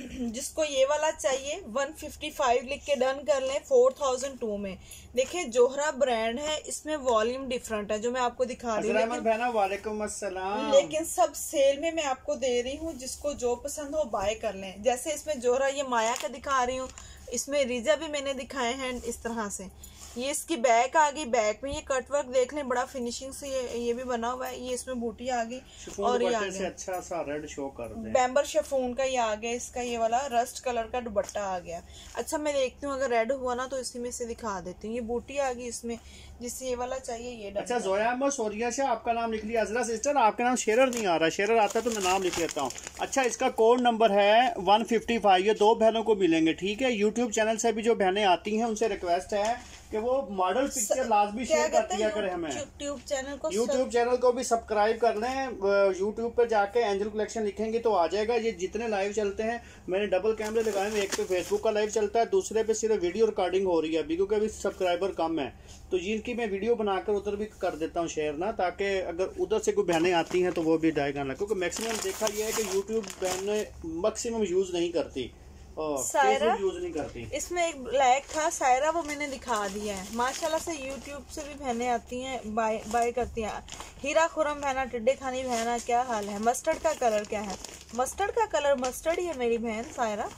जिसको ये वाला चाहिए 155 लिख के डन कर लें 4002 में। देखिए जोहरा ब्रांड है इसमें वॉल्यूम डिफरेंट है जो मैं आपको दिखा रही हूँ वालेकुम असल लेकिन सब सेल में मैं आपको दे रही हूँ जिसको जो पसंद हो बाय कर लें। जैसे इसमें जोहरा ये माया का दिखा रही हूँ इसमें रिजा भी मैंने दिखाए हैं इस तरह से। ये इसकी बैक आ गई बैक में ये कट वर्क देख लें बड़ा फिनिशिंग से ये ये भी बना हुआ है ये इसमें बूटी आ गई और ये आ गया अच्छा सा रेड शो कर दे। बैम्बर शेफून का ये आ गया इसका ये वाला रस्ट कलर का दुपट्टा आ गया। अच्छा मैं देखती हूँ अगर रेड हुआ ना तो इसी में से दिखा देती हूँ। ये बूटी आ गई इसमें जिससे ये वाला चाहिए ये अच्छा जोया सोरिया से आपका नाम लिख लिया। अजरा सिस्टर आपका नाम शेरर नहीं आ रहा। शेरर आता तो मैं नाम लिख लेता हूँ। अच्छा इसका कोड नंबर है वन फिफ्टी फाइव ये दो बहनों को मिलेंगे ठीक है? यूट्यूब चैनल से भी जो बहनें आती हैं उनसे रिक्वेस्ट है। कि वो मॉडल पिक्चर लाजमी शेयर कर दिया करे हमें। यूट्यूब चैनल को यूट्यूब चैनल को भी सब्सक्राइब कर लें। यूट्यूब पर जाके एंजल कलेक्शन लिखेंगे तो आ जाएगा। ये जितने लाइव चलते हैं मैंने डबल कैमरे लगाए हैं। एक पे फेसबुक का लाइव चलता है दूसरे पे सिर्फ़ वीडियो रिकॉर्डिंग हो रही है अभी क्योंकि अभी सब्सक्राइबर कम है। तो जिनकी मैं वीडियो बनाकर उधर भी कर देता हूँ शेयर ना ताकि अगर उधर से कोई बहनें आती हैं तो वो भी डायगा ना क्योंकि मैक्सिमम देखा यह है कि यूट्यूब बहनें मैक्सिमम यूज़ नहीं करती। सायरा यूज़ नहीं करती। इसमें एक ब्लैक था सायरा वो मैंने दिखा दिया है। माशाल्लाह से यूट्यूब से भी बहनें आती हैं बाय बाय करती हैं। हीरा खुरम बहना टिड्डे खानी बहना क्या हाल है? मस्टर्ड का कलर क्या है? मस्टर्ड का कलर मस्टर्ड ही है मेरी बहन सायरा।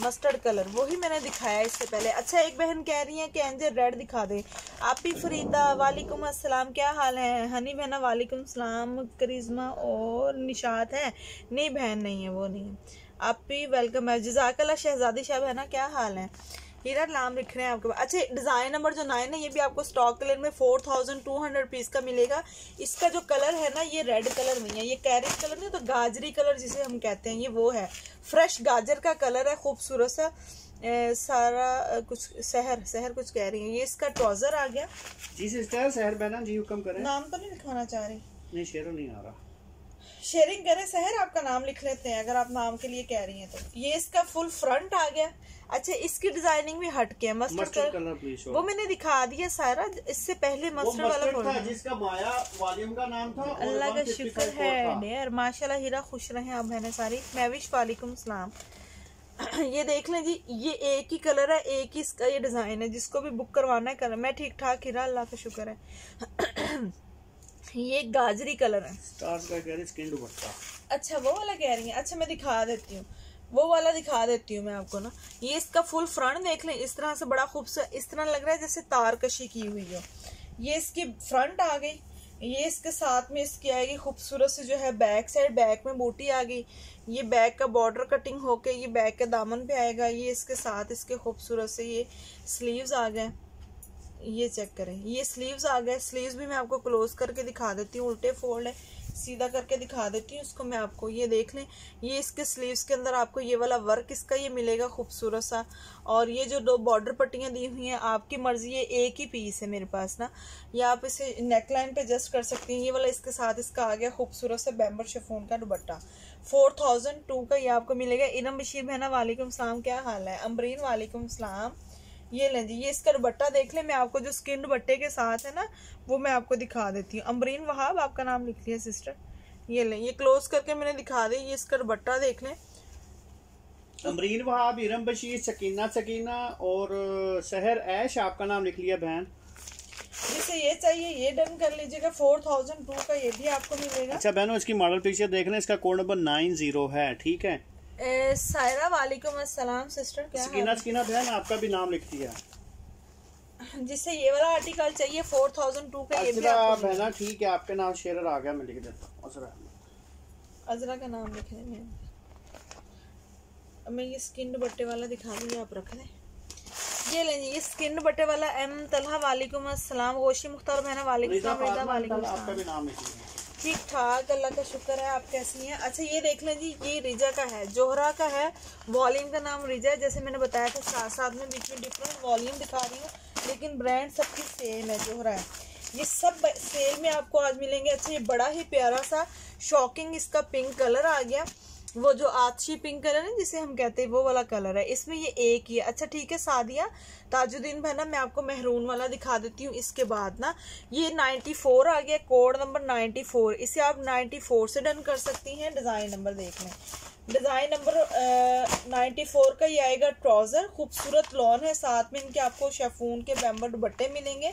मस्टर्ड कलर वही मैंने दिखाया इससे पहले। अच्छा एक बहन कह रही है कि एंजल रेड दिखा दे। आप ही फरीदा वालेकुम अस्सलाम क्या हाल है? हनी बहना वालेकुम सलाम करिश्मा और निशात है। नहीं बहन नहीं है वो नहीं। है आप भी वेलकम है। जजाकला शहजादी शाह है ना क्या हाल है? हीरा नाम लिख रहे हैं आपके पास। अच्छा डिज़ाइन नंबर जो नाइन है ये भी आपको स्टॉक कलर में four thousand two hundred piece का मिलेगा। इसका जो कलर है ना ये रेड कलर नहीं है ये कैरेट कलर नहीं तो गाजरी कलर जिसे हम कहते हैं ये वो है। फ्रेश गाजर का कलर है खूबसूरत सा। ए, सारा कुछ शहर शहर कुछ कह रही है। ये इसका ट्राउज़र आ गया। जी सिस्टर शहर बहना जी हुक्म करें। नाम तो नहीं लिखाना चाह रही? नहीं शेर नहीं आ रहा। शेयरिंग करें सहर आपका नाम लिख लेते हैं अगर आप नाम के लिए कह रही हैं तो। ये इसका फुल फ्रंट आ गया। अच्छा इसकी डिज़ाइनिंग भी हट के मस्टर्ड कलर वो मैंने दिखा दिया सारा इससे पहले मस्टर्ड वाला था जिसका माया वॉल्यूम का नाम था अल्लाह का शुक्र है डेयर माशाल्लाह हीरा खुश रहे आप बहने सारी। मैविश वालेकुम सलाम। ये देख लें जी ये एक ही कलर है एक ही इसका ये डिज़ाइन है जिसको भी बुक करवाना है कलर मैं ठीक ठाक हीरा अल्लाह का शुक्र है। ये गाजरी कलर है। स्टार्स का कह रही स्किन दुपट्टा। अच्छा वो वाला कह रही है। अच्छा मैं दिखा देती हूँ। वो वाला दिखा देती हूँ मैं आपको ना। ये इसका फुल फ्रंट देख लें। इस तरह से बड़ा खूबसूरत इस तरह लग रहा है जैसे तार कशी की हुई हो। ये इसकी फ्रंट आ गई। ये इसके साथ में इसकी आएगी खूबसूरत से जो है बैक साइड बैक में बूटी आ गई। ये बैक का बॉर्डर कटिंग होके ये बैक के दामन पे आएगा। ये इसके साथ इसके खूबसूरत से ये स्लीव्स आ गए। ये चेक करें। ये स्लीव्स आ गए। स्लीव्स भी मैं आपको क्लोज करके दिखा देती हूँ। उल्टे फोल्ड है। सीधा करके दिखा देती हूँ इसको मैं आपको। ये देख लें। ये इसके स्लीव्स के अंदर आपको ये वाला वर्क इसका ये मिलेगा खूबसूरत सा। और ये जो दो बॉर्डर पट्टियाँ दी हुई हैं, आपकी मर्ज़ी, ये एक ही पीस है मेरे पास ना। या आप इसे नेक लाइन पे एडजस्ट कर सकती हैं। ये वाला इसके साथ इसका आ गया खूबसूरत सा बैम्बर शेफोन का दुबट्टा फोर थाउज़ेंड टू का ये आपको मिलेगा। इनम बशीर बहना वालेकुम सलाम। क्या हाल है? अमरीन वालेकुम सलाम। ये लें जी ये इसका दुपट्टा देख लें मैं आपको जो स्किन दुपट्टे के साथ है ना वो मैं आपको दिखा देती हूँ। अमरीन वहाब आपका नाम लिख लिया सिस्टर ये लें ये क्लोज करके मैंने दिखा दी ये इसका दुपट्टा देख लें। अमरीन वहाब इरम बशीर सकीना सकीना और शहर ऐश आपका नाम लिख लिया बहन। जिसे ये चाहिए ये डन कर लीजिएगा। फोर थाउज़ेंड टू का ये भी आपको मिलेगा। अच्छा बहनों इसकी मॉडल पिक्चर देख लें इसका कोड नंबर नाइन ज़ीरो है ठीक है? ए, सायरा वालेकुम अस्सलाम सिस्टर क्या सकीना सकीना बहन आपका भी नाम लिख दिया जिससे ये वाला आर्टिकल चाहिए फोर थाउज़ेंड टू का ये भी आपको बहना ठीक है आपके नाम शेरर आ गया मैं लिख देता हूँ अजरा। अजरा का नाम लिखने में मैं ये स्किन दुपट्टे वाला दिखा दूँगी आप रख लें। ये लें ये स्किन दुपट्टे वाला एम तलहा वालेकुम अस्सलाम गोशी मुख्तार बहना वालेकुम आपका भी नाम लिख दिया ठीक ठाक, अल्लाह का शुक्र है, आप कैसी हैं? अच्छा ये देख लें जी, ये रिजा का है, जोहरा का है वॉल्यूम का नाम रिजा है, जैसे मैंने बताया था, साथ साथ में बीच में डिफरेंट वॉल्यूम दिखा रही हूँ, लेकिन ब्रांड सबकी सेम है, जोहरा है। ये सब सेल में आपको आज मिलेंगे। अच्छा ये बड़ा ही प्यारा सा शॉकिंग इसका पिंक कलर आ गया। वो जो आछी पिंक कलर है जिसे हम कहते हैं, वो वाला कलर है। इसमें ये एक ही है। अच्छा ठीक है, सादिया। ताजुद्दीन भाई ना, मैं आपको मेहरून वाला दिखा देती हूँ इसके बाद ना। ये 94 आ गया कोड नंबर 94 इसे आप 94 से डन कर सकती हैं डिज़ाइन नंबर देख लें डिज़ाइन नंबर नाइन्टी फोर का ये आएगा ट्राउज़र खूबसूरत लॉन है, साथ में इनके आपको शेफून के बैम्बर दुपट्टे मिलेंगे।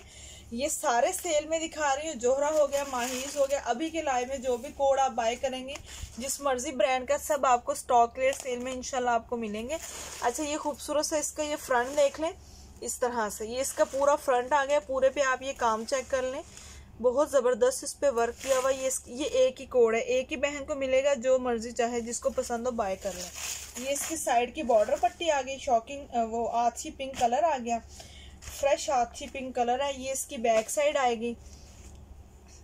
ये सारे सेल में दिखा रही हूँ। जोहरा हो गया माहीज हो गया, अभी के लाइव में जो भी कोड आप बाय करेंगे, जिस मर्ज़ी ब्रांड का, सब आपको स्टॉक रेट सेल में इंशाल्लाह आपको मिलेंगे। अच्छा ये खूबसूरत सा इसका ये फ्रंट देख लें, इस तरह से। ये इसका पूरा फ्रंट आ गया, पूरे पे आप ये काम चेक कर लें। बहुत ज़बरदस्त इस पे वर्क किया हुआ, ये ये एक ही कोड है। एक ही बहन को मिलेगा, जो मर्ज़ी चाहे, जिसको पसंद हो बाय कर लें। ये इसकी साइड की बॉर्डर पट्टी आ गई शॉकिंग वो आछी पिंक कलर आ गया। फ्रेश आछी पिंक कलर है ये इसकी बैक साइड आएगी।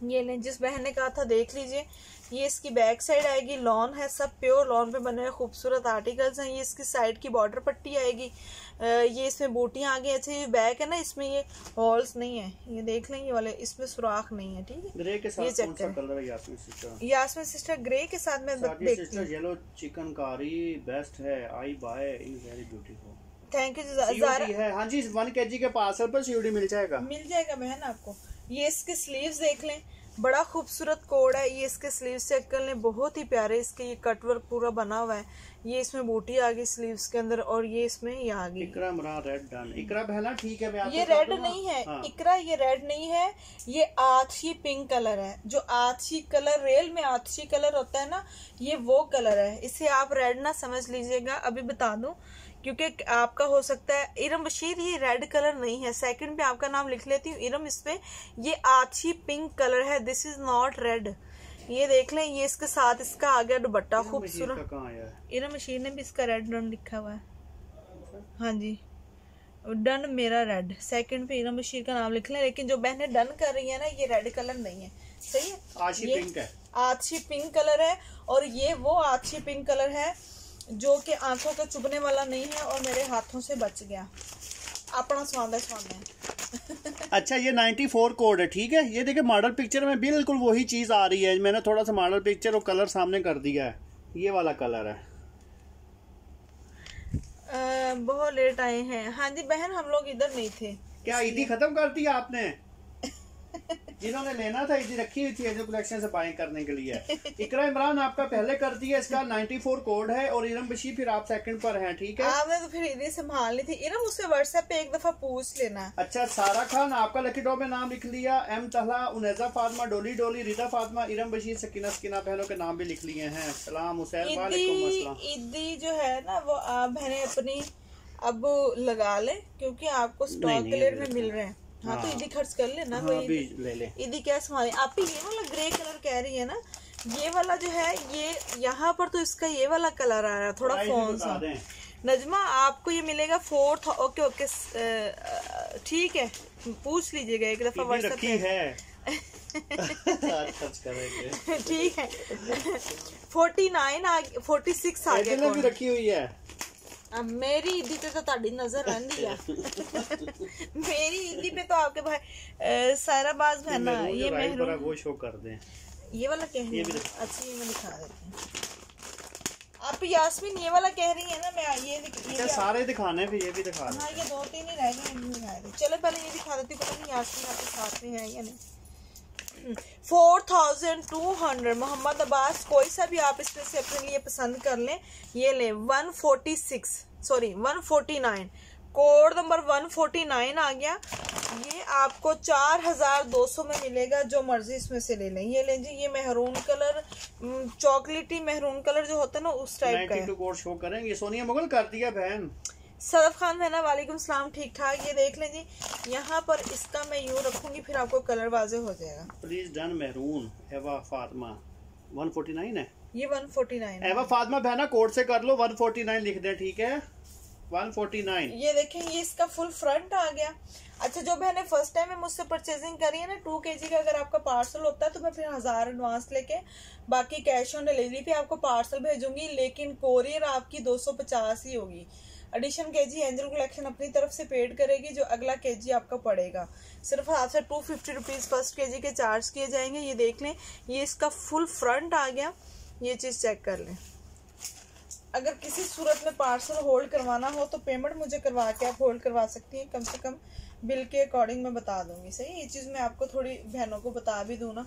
ये लें जिस बहन ने कहा था देख लीजिए। ये इसकी बैक साइड आएगी लॉन है सब प्योर लॉन पे बने हुए खूबसूरत आर्टिकल्स हैं। ये इसकी साइड की बॉर्डर पट्टी आएगी। ये इसमें बूटियाँ आ गई अच्छा ये बैक है ना इसमें ये हॉल्स नहीं है। ये देख लें ये वाले इसमें सुराख नहीं है ठीक है? ग्रे के साथ ये कौन check सा करें। कलर है यास्मीन सिस्टर ग्रे के साथ में देखती हूँ। येलो चिकनकारी बेस्ट है I buy in very beautiful thank you Zara है। हाँ जी वन के जी के पार्सल पर मिल जाएगा। मिल जाएगा बहन आपको। ये इसके स्लीव्स देख लें। बड़ा खूबसूरत कोड है। ये इसके स्लीव्स चेक कर लें बहुत ही प्यारे इसके ये कटवर्क पूरा बना हुआ है। ये इसमें बूटी आ गई स्लीव्स के अंदर और ये इसमें ये आ गई। इकरा रेड डन इकरा बहना ठीक है मैं ये रेड नहीं है। हाँ। इकरा ये रेड नहीं है। ये आछी पिंक कलर है। जो आछी कलर रेल में आछी कलर होता है ना ये वो कलर है। इसे आप रेड ना समझ लीजिएगा। अभी बता दूँ। क्योंकि आपका हो सकता है इरम बशीर ये रेड कलर नहीं है। सेकंड पे आपका नाम लिख लेती हूँ। इरम इस पे ये आछी पिंक कलर है। दिस इज़ नॉट रेड ये देख लें ये इसके साथ इसका आ गया दुपट्टा खूबसूरत। इरम बशीर ने भी इसका रेड रंग लिखा हुआ है। हाँ जी। डन मेरा रेड सेकंड पे इरम बशीर का नाम लिख लें लेकिन जो बहनें डन कर रही है ना ये रेड कलर नहीं है। सही है? ये पिंक है। आछी पिंक कलर है और ये वो आछी पिंक कलर है जो कि आँखों के चुभने वाला नहीं है और मेरे हाथों से बच गया। अपना स्वाद है स्वाद है। अच्छा ये 94 कोड है ठीक है? ये देखिए मॉडल पिक्चर में बिल्कुल वही चीज़ आ रही है। मैंने थोड़ा सा मॉडल पिक्चर और कलर सामने कर दिया है। ये वाला कलर है। अ, बहुत लेट आए हैं। हाँ जी बहन हम लोग इधर नहीं थे। क्या ईदी खत्म कर दी आपने? जिन्होंने लेना था ईदी रखी हुई थी एजो कलेक्शन से बाइंग करने के लिए। इकरा इमरान आपका पहले कर दिया इसका 94 कोड है और इरम बशी फिर आप सेकंड पर हैं ठीक है? आपने तो फिर इधर संभालनी थी। इरम उससे व्हाट्सएप पे एक दफ़ा पूछ लेना। अच्छा सारा खान आपका लकी ड्रॉ में नाम लिख लिया एम तहला उनैजा फातिमा डोली डोली रिदा फातमा इरम बशीर सकीना सकीना बहनों के नाम भी लिख लिए हैं। सलाम हुसैन ईदी जो है ना वो आप बहने अपनी अब लगा ले क्योंकि आपको स्टॉक क्लियर में मिल रहे हैं। हाँ तो हाँ। ईदी खर्च कर लेना हाँ कोई। ले ले। ईदी क्या संभाले आप ये वाला ग्रे कलर कह रही है ना ये वाला जो है ये यहाँ पर तो इसका ये वाला कलर आ रहा है थोड़ा फ़ोन सा। नजमा आपको ये मिलेगा फोर्थ ओके ओके ठीक है। पूछ लीजिएगा एक दफ़ा व्हाट्सएप है। ठीक है। फोर्टी नाइन आ फोर्टी सिक्स आ गया भी रखी हुई है। मेरी ईदी पे तो ਤੁਹਾਡੀ नजर रहती है मेरी ईदी पे तो आपके भाई अ, सारा बाज है ना मेहरून ये जो राइट पर है, मेहरून वो शो कर दें ये वाला क्या है ये भी दिखा। अच्छा ये मैं दिखा देती हूँ आप यास्मीन ये वाला कह रही है ना मैं ये दिख, ये क्या भी सारे दिखाने फिर ये भी दिखा दे हाँ ये दो तीन ही रह गए इनमें दिखाए थे चलो पहले ये दिखा देती हूँ पता नहीं यास्मीन आपके साथ में है या नहीं Four thousand two hundred. Mohammad Abbas, कोई सा भी आप इसमें से अपने लिए पसंद कर लें, ये लें one forty six sorry one forty nine. Code number one forty nine आ गया। ये आपको चार हज़ार दो सौ में मिलेगा, जो मर्ज़ी इसमें से ले लें। ये लें जी, ये मेहरून कलर चॉकलेटी मेहरून कलर जो होता है ना, उस टाइप का है। 92 कोड शो करेंगे। सोनिया मुगल कर दिया बहन। सदफ खान बहना वालेकुम सलाम ठीक ठाक। ये देख लें जी यहाँ पर इसका मैं यूँ रखूँगी फिर आपको कलर वाजे हो जाएगा। प्लीज़ डन मेहरून एवा फातिमा। 149 है? ये 149 है। एवा फातिमा बहना कोड से कर लो 149 लिख दें ठीक है? 149 ये देखें ये इसका फुल फ्रंट आ गया। अच्छा जो बहने फ़र्स्ट टाइम में मुझसे परचेजिंग करी है ना टू के का अगर आपका पार्सल होता है तो मैं फिर हज़ार एडवांस लेके बाकी कैश ऑन डिलीवरी पे आपको पार्सल भेजूँगी लेकिन कोरियर आपकी दो सौ पचास ही होगी। एडिशन के जी एंजल कलेक्शन अपनी तरफ़ से पेड करेगी जो अगला के जी आपका पड़ेगा। सिर्फ़ आपसे टू फिफ्टी रुपीज़ फ़र्स्ट के जी के चार्ज किए जाएँगे। ये देख लें ये इसका फुल फ्रंट आ गया। ये चीज़ चेक कर लें। अगर किसी सूरत में पार्सल होल्ड करवाना हो तो पेमेंट मुझे करवा के आप होल्ड करवा सकती हैं। कम से कम बिल के अकॉर्डिंग मैं बता दूँगी। सही? ये चीज़ मैं आपको थोड़ी बहनों को बता भी दूँ ना।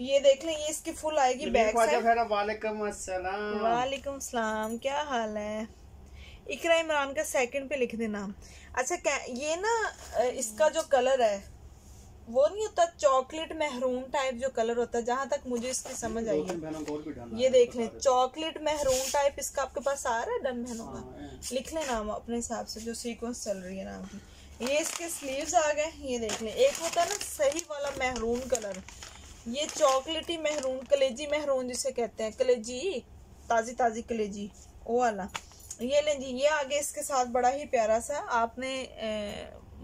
ये देख लें ये इसकी फुल आएगी बैक साइड वालेकुम अस्सलाम क्या हाल है? इकरा इमरान का सेकंड पे लिख देना। अच्छा क्या ये ना इसका जो कलर है वो नहीं होता चॉकलेट मेहरून टाइप जो कलर होता है? जहाँ तक मुझे इसकी समझ आई है। ये देख लें चॉकलेट मेहरून टाइप इसका आपके पास आ रहा है? डन बहनों का लिख लें नाम अपने हिसाब से जो सीक्वेंस चल रही है नाम की ये इसके स्लीव्स आ गए ये देख लें। एक होता है ना सही वाला मेहरून कलर ये चॉकलेटी मेहरून कलेजी मेहरून जिसे कहते हैं। कलेजी ताजी ताजी कलेजी वो वाला। ये लें जी ये आगे इसके साथ बड़ा ही प्यारा सा आपने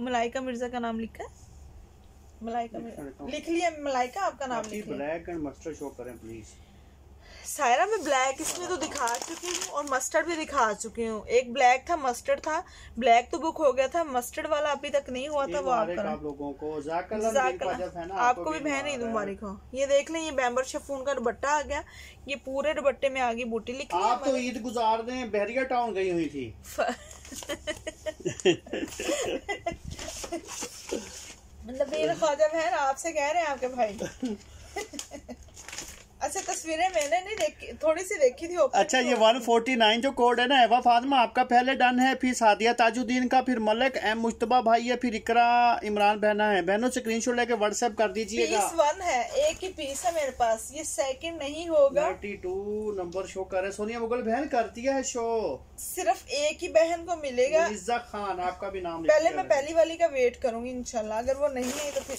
मलाइका मिर्ज़ा का नाम लिखा है? मलाइका लिख लिया मलाइका आपका नाम लिख ब्लैक एंड मस्टर्ड शो करें प्लीज़ सायरा मैं ब्लैक इसमें तो दिखा चुकी हूँ और मस्टर्ड भी दिखा चुकी हूँ। एक ब्लैक था मस्टर्ड था। ब्लैक तो बुक हो गया था मस्टर्ड वाला अभी तक नहीं हुआ था वो आप लोगों को। आपको भी बहन ईद मुबारक। हो। ये देख लें ये बैम्बर शफून का दुपट्टा आ गया। ये पूरे दुपट्टे में आगे बूटी लिखी आप तो ईद गुजार दें बहरिया टाउन गई हुई थी। मतलब मेरे ख्वाजा बहन आपसे कह रहे हैं आपके भाई। अच्छा तस्वीरें मैंने नहीं देखी थोड़ी सी देखी थी अच्छा ये 149 जो कोड है ना एवा फातिमा आपका पहले डन है फिर सादिया ताजुद्दीन का फिर मलिक एम मुश्तबा भाई है फिर इकरा इमरान बहना है। बहनों स्क्रीन शॉट लेके व्हाट्सएप कर दीजिएगा। पीस वन है एक ही पीस है मेरे पास ये सेकंड नहीं होगा। टू नंबर शो कर सोनिया मुगल बहन करती है शो सिर्फ़ एक ही बहन को मिलेगा। खान आपका भी नाम पहले मैं पहली वाली का वेट करूँगी इनशाला अगर वो नहीं है तो फिर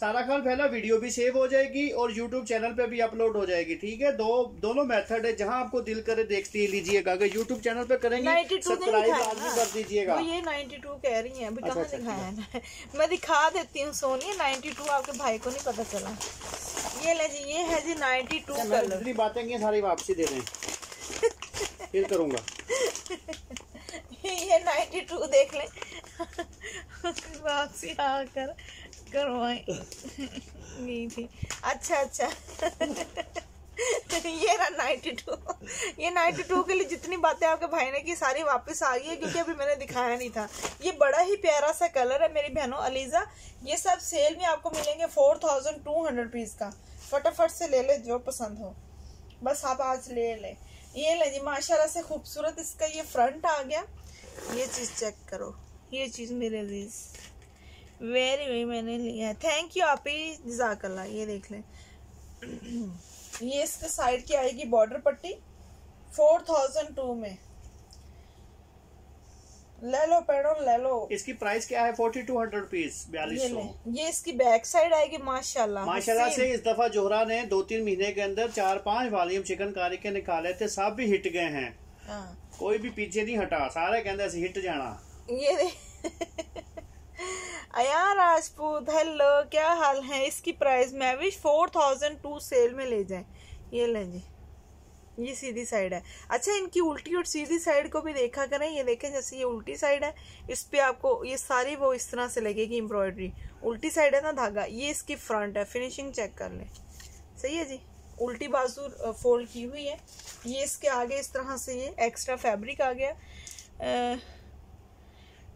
सारा खान पहला वीडियो भी सेव हो जाएगी और यूट्यूब चैनल पे भी अपलोड हो जाएगी ठीक है? दो दोनों मेथड है जहाँ आपको दिल करे देखते लीजिएगा। अगर यूट्यूब चैनल पे करेंगे सब्सक्राइब कर दीजिएगा। ये 92 कह रही है अभी अच्छा, कहाँ अच्छा, दिखाया अच्छा। है? मैं दिखा देती हूँ सोनी 92 आपके भाई को नहीं पता चला। ये ले जी ये है जी 92 कलर जितनी बातें सारी वापसी दे दें। फिर करूँगा। ये 92 देख लें। वापसी आकर। करवाई गई थी। अच्छा अच्छा। ये रहा नाइन्टी टू। ये नाइन्टी टू के लिए जितनी बातें आपके भाई ने की, सारी वापस आ गई है, क्योंकि अभी मैंने दिखाया नहीं था। ये बड़ा ही प्यारा सा कलर है, मेरी बहनों, अलीजा। ये सब सेल में आपको मिलेंगे four thousand two hundred piece का। फटाफट से ले ले, जो पसंद हो। बस आप आज ले ले। ये ले जी, माशाल्लाह से खूबसूरत इसका ये फ्रंट आ गया। ये चीज़ चेक करो। ये चीज़ मेरे अज़ीज़ वेरी वेरी मैंने लिया है। थैंक यू आप ही जजाकल्ला ये देख लें। ये इसके साइड की आएगी बॉर्डर पट्टी। फोर थाउज़ेंड टू में। ले लो पेड़ो ले लो। इसकी प्राइस क्या है? फोर्टी टू हंड्रेड रुपीज़ बयालीस ये, ये इसकी बैक साइड आएगी माशाल्लाह। माशाल्लाह से इस दफ़ा जोहरा ने दो तीन महीने के अंदर चार पाँच वॉल्यूम चिकनकारी के निकाले थे सब भी हिट गए हैं। हाँ। कोई भी पीछे नहीं हटा सारे कहते हिट जाना। ये अया राजपूत हेलो क्या हाल है? इसकी प्राइस मैं भी फोर थाउज़ेंड टू सेल में ले जाए। ये लें जी। ये सीधी साइड है। अच्छा इनकी उल्टी और सीधी साइड को भी देखा करें। ये देखें जैसे ये उल्टी साइड है इस पर आपको ये सारी वो इस तरह से लगेगी एम्ब्रॉयडरी उल्टी साइड है ना धागा ये इसकी फ्रंट है। फिनिशिंग चेक कर लें। सही है जी? उल्टी बाजू फोल्ड की हुई है। ये इसके आगे इस तरह से ये एक्स्ट्रा फैब्रिक आ गया। आ,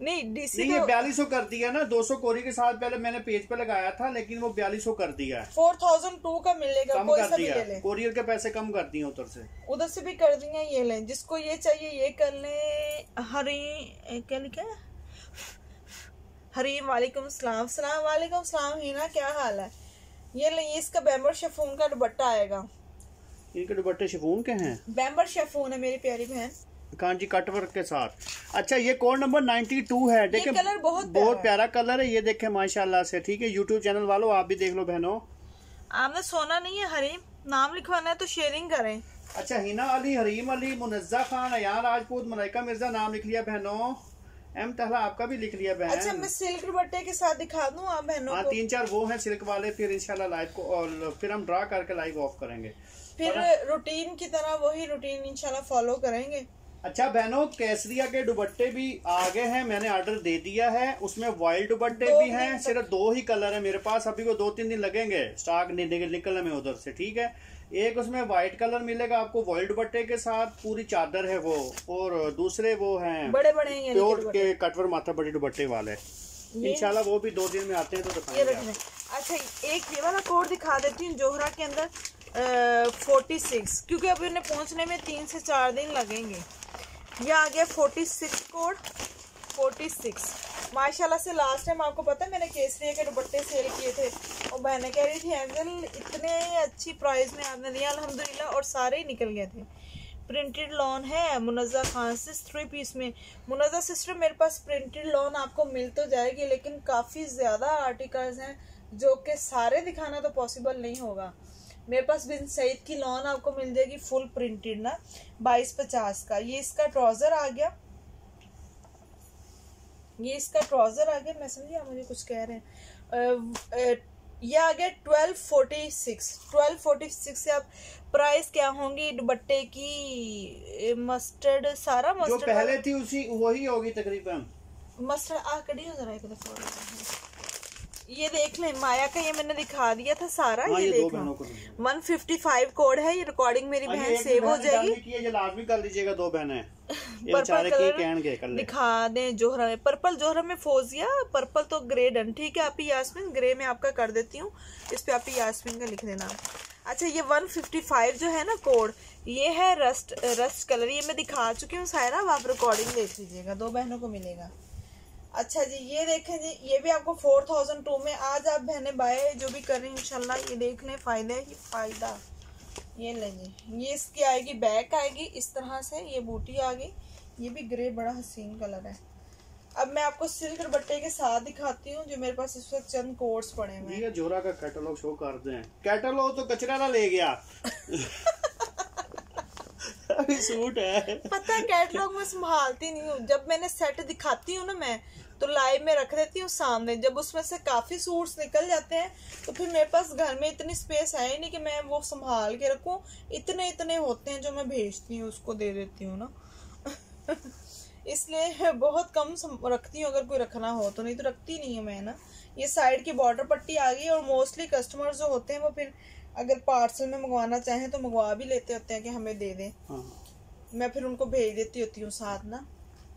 नहीं डीसी नहीं तो... ये बयालीस सौ कर दिया ना दो सौ कोरी के साथ पहले मैंने पेज पे लगाया था लेकिन वो बयालीस सौ कर दिया है। फोर थाउज़ेंड टू का मिलेगा कम कोई कर सा भी दिया ले ले। कोरियर के पैसे कम कर दिए उधर से। उधर से भी कर दिए ये लें जिसको ये चाहिए ये कर लें। हरी क्या लिखा है? हरीम वालेकुम सलाम। सलाम वालेकुम सलाम हिना क्या हाल है? ये ले इसका बैम्बर शेफून का दुपट्टा आएगा। इनके दुपट्टे शिफोन के हैं? बैम्बर शेफून है मेरी प्यारी बहन। कांची कटवर्क के साथ। अच्छा ये कोड नंबर 92 है। देखें कलर बहुत प्यारा बहुत प्यारा कलर है। ये देखें माशाल्लाह से ठीक है? यूट्यूब चैनल वालों आप भी देख लो बहनों। आपने सोना नहीं है हरीम। नाम लिखवाना है तो शेयरिंग करें। अच्छा हिना अली हरीम अली मुनज्जा खान अयान राजपूत मलाइका मिर्ज़ा नाम लिख लिया बहनों। एम तहला आपका भी लिख लिया बहन। अच्छा मैं सिल्क दुपट्टे के साथ दिखा दूँ आप बहनों हाँ तीन चार वो हैं सिल्क वाले फिर इंशाल्लाह लाइव को और फिर हम ड्रा करके लाइव ऑफ़ करेंगे। फिर रूटीन की तरह वही रूटीन इंशाल्लाह फॉलो करेंगे। अच्छा बहनों केसरिया के दुपट्टे भी आ गए हैं मैंने ऑर्डर दे दिया है। उसमें वाइल्ड दुपट्टे भी हैं सिर्फ़ दो ही कलर है मेरे पास। अभी को दो तीन दिन लगेंगे। स्टॉक नि- नि- निकलने में उधर से ठीक है? एक उसमें व्हाइट कलर मिलेगा आपको वाइल्ड दुपट्टे के साथ। पूरी चादर है वो और दूसरे वो हैं बड़े बड़े हैं प्योर के कटवर माथा बड़े दुपट्टे वाले। इंशाल्लाह वो भी दो दिन में आते हैं तो दिखाएँगे अच्छा एक ये वाला कोड दिखा देती हूँ जोहरा के अंदर फोर्टी सिक्स क्योंकि अभी उन्हें पहुँचने में तीन से चार दिन लगेंगे। ये आ गया forty six code forty six माशाल्लाह से लास्ट टाइम आपको पता है, मैंने केसरिया के दुपट्टे सेल किए थे और बहनें कह रही थी एंजल इतने अच्छी प्राइस में आपने दिया अल्हम्दुलिल्लाह, और सारे ही निकल गए थे। प्रिंटेड लॉन है मुनज़ा खान से थ्री पीस में। मुनज़ा सिस्टर मेरे पास प्रिंटेड लॉन आपको मिल तो जाएगी, लेकिन काफ़ी ज़्यादा आर्टिकल्स हैं जो कि सारे दिखाना तो पॉसिबल नहीं होगा। मेरे पास बिन सईद की लॉन आपको मिल जाएगी फुल प्रिंटेड ना बाईस पचास का। ये इसका ट्राउज़र आ गया। ये इसका ट्राउज़र आ गया। मैं समझी आप मुझे कुछ कह रहे हैं। ये आ गया twelve forty six. Twelve forty six से आप प्राइस क्या होंगी? दुपट्टे की मस्टर्ड सारा मस्टर्ड जो पहले थी उसी वही होगी तकरीबन। मस्टर्ड आ कड़ी हो जरा एक दफ़ा ये देख लें माया का ये मैंने दिखा दिया था सारा हाँ ये देख लो। को मिलेगा। 155 कोड है ये रिकॉर्डिंग मेरी हाँ, बहन सेव हो जाएगी। ये लाजमी कर लीजिएगा दो बहनें पर्पल कलर कर दिखा दें जोहरा में। पर्पल जोहरा में फोजिया पर्पल तो ग्रे डन ठीक है? आप यास्मीन ग्रे में आपका कर देती हूँ। इस पे आप यास्मीन का लिख देना। अच्छा ये 155 जो है ना कोड ये है रस्ट रस्ट कलर ये मैं दिखा चुकी हूँ सायरा आप रिकॉर्डिंग देख लीजिएगा दो बहनों को मिलेगा। अच्छा जी ये देखें जी ये भी आपको फोर थाउज़ेंड टू में आज आप बहने बाय जो भी कर रही हैं इंशाल्लाह ये देख लें फ़ायदा ही फ़ायदा। ये लें जी ये इसकी आएगी बैक आएगी इस तरह से ये बूटी आ गई ये भी ग्रे बड़ा हसीन कलर है। अब मैं आपको सिल्क दुपट्टे के साथ दिखाती हूँ जो मेरे पास इस वक्त चंद कोड्स पड़े हुए हैं। जोरा का कैटलॉग शो कर दें कैटलॉग तो कचरा ना ले गया। अभी सूट है। पता है कैटलॉग में संभालती नहीं हूँ। जब मैंने सेट दिखाती हूँ ना मैं तो लाइव में रख देती हूँ सामने। जब उसमें से काफ़ी सूट्स निकल जाते हैं तो फिर मेरे पास घर में इतनी स्पेस है ही नहीं कि मैं वो संभाल के रखूँ। इतने इतने होते हैं जो मैं भेजती हूँ, उसको दे देती हूँ ना। इसलिए बहुत कम रखती हूँ। अगर कोई रखना हो तो नहीं तो रखती नहीं हूँ मैं ना। ये साइड की बॉर्डर पट्टी आ गई और मोस्टली कस्टमर जो होते हैं वो फिर अगर पार्सल में मंगवाना चाहें तो मंगवा भी लेते होते हैं कि हमें दे दें। हाँ। मैं फिर उनको भेज देती होती हूँ साथ ना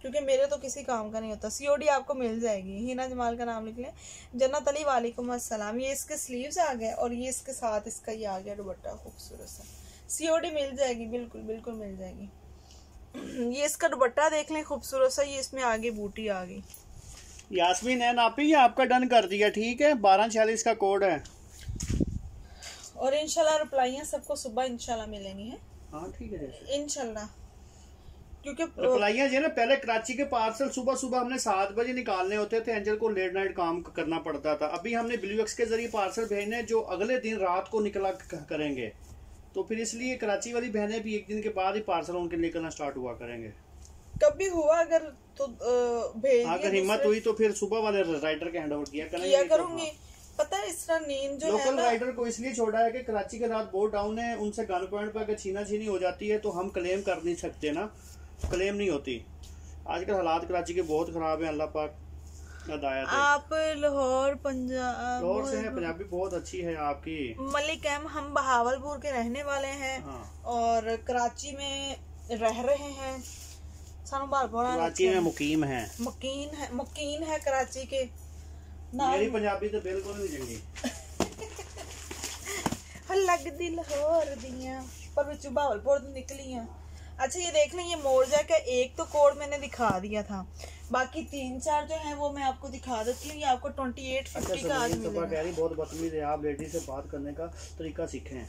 क्योंकि मेरे तो किसी काम का नहीं होता। सीओडी आपको मिल जाएगी। हिना जमाल का नाम लिख लें। जन्नत अली वालेकुम अस्सलाम ये इसके स्लीव्स आ गए और ये इसके साथ इसका ये आ गया दुबट्टा खूबसूरत सा। सीओडी मिल जाएगी बिल्कुल बिल्कुल मिल जाएगी। ये इसका दुबट्टा देख लें खूबसूरत सा। ये इसमें आगे बूटी आ गई। यास्मीन है नापी ये आपका डन कर दिया। ठीक है बारह छियालीस का कोड है। और इंशाल्लाह रिप्लाइयाँ सबको सुबह इंशाल्लाह मिलेंगी हैं? हाँ ठीक है इंशाल्लाह। क्योंकि रिप्लाइयाँ जो है ना पहले कराची के पार्सल सुबह सुबह हमने सात बजे निकालने होते थे एंजल को लेट नाइट काम करना पड़ता था। अभी हमने ब्लू एक्स के ज़रिए पार्सल भेजने जो अगले दिन रात को निकला करेंगे। तो फिर इसलिए कराची वाली बहनें भी एक दिन के बाद ही पार्सल उनके निकलना स्टार्ट हुआ करेंगे। कभी हुआ अगर तो भेज अगर हिम्मत हुई तो फिर सुबह वाले राइटर के हैंड ओवर किया किया करेंगे तो करूँगी। हाँ। पता है इस तरह नींद जो है लोकल राइडर को इसलिए छोड़ा है कि कराची के रात बहुत डाउन है उनसे गन पॉइंट पर अगर छीना छीनी हो जाती है तो हम क्लेम कर नहीं सकते ना। क्लेम नहीं होती। आजकल हालात कराची के बहुत खराब है अल्लाह पाक आप लाहौर पंजाब लाहौर से है पंजाबी बहुत अच्छी है आपकी। मलिक एम हम बहावलपुर के रहने वाले हैं हाँ। और कराची में रह रहे हैं। सानू बार कराची में मुकीम है। मकीन है मकीन है कराची के। तो लाहौर दियाँ पर विचू बहावलपुर तो निकली हैं अच्छा ये देख लें ये मोरजा का एक तो कोड मैंने दिखा दिया था बाकी तीन चार जो है वो मैं आपको दिखा देती हूँ ये आपको ट्वेंटी एट फिफ्टी का आज मिलेगा कह रही बहुत बदतमीज है आप लेडी से बात करने का तरीका सीखें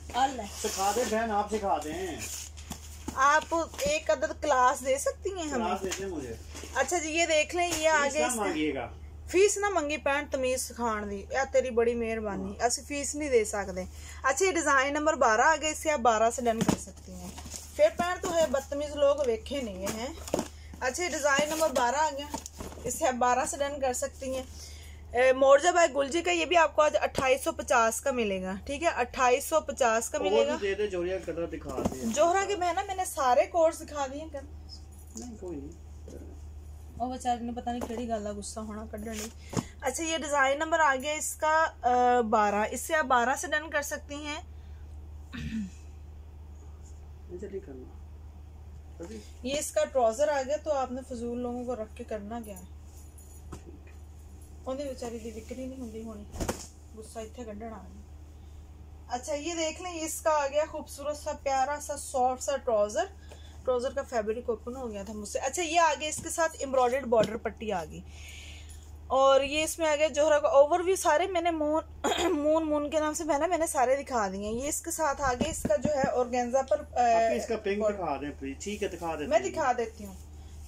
सिखा दे बहन आप सिखा दें आप एक अदद क्लास दे सकती हैं हमें क्लास देते मुझे अच्छा जी ये देख लें ये आगे इसका मांगिएगा ਫੀਸ ਨਾ ਮੰਗੀ ਪੈਣ ਤਮੀਜ਼ ਸਿਖਾਉਣ ਦੀ ਇਹ ਤੇਰੀ ਬੜੀ ਮਿਹਰਬਾਨੀ ਅਸੀਂ ਫੀਸ नहीं दे सकते अच्छा ये डिजाइन नंबर 12 आ गए इससे आप 12 से डन कर सकती हैं फिर पैण तो है बदतमीज लोग वेखे नहीं हैं अच्छा ये डिजाइन नंबर 12 आ गया इससे आप 12 से डन कर सकती हैं मोरजा भाई गुलजी का ये भी आपको आज 2850 का मिलेगा ठीक है 2850 का और मिलेगा भी दे दे जोड़िया कलर दिखा दे जोहरा के बहना मैंने सारे कोर्स दिखा दिए कर नहीं कोई नहीं ਉਹ ਵਿਚਾਰੀ ਨੇ ਪਤਾ ਨਹੀਂ ਕਿਹੜੀ ਗੱਲ ਦਾ ਗੁੱਸਾ ਹੋਣਾ ਕੱਢਣ ਲਈ अच्छा ये डिजाइन नंबर आ गया इसका बारह इससे आप बारह से डन कर सकती हैं नहीं चलिए करना अभी ये इसका ट्राउजर आ गया तो आपने फजूल लोगों को रख के करना क्या है ਉਹਦੀ ਵਿਚਾਰੀ ਦੀ ਵਿਕਰੀ नहीं ਹੁੰਦੀ ਹੋਣੀ ਗੁੱਸਾ ਇੱਥੇ ਕੱਢਣ ਆ ਗਿਆ अच्छा ये देख लें ये इसका आ गया खूबसूरत सा प्यारा सा सॉफ्ट सा ट्राउजर ट्राउज़र का फैब्रिक ओपन हो गया था मुझसे। अच्छा ये आ गया इसके साथ एम्ब्रॉयडर्ड बॉर्डर पट्टी आ गई। और ये इसमें आ गया जोहरा का ओवरव्यू सारे मैंने मून मून मून के नाम से पहना मैंने सारे दिखा दिए ये इसके साथ आ गया इसका जो है ऑर्गेन्जा पर इसका पिंक दिखा दें प्लीज़ ठीक है दिखा देते मैं दिखा देती हूँ।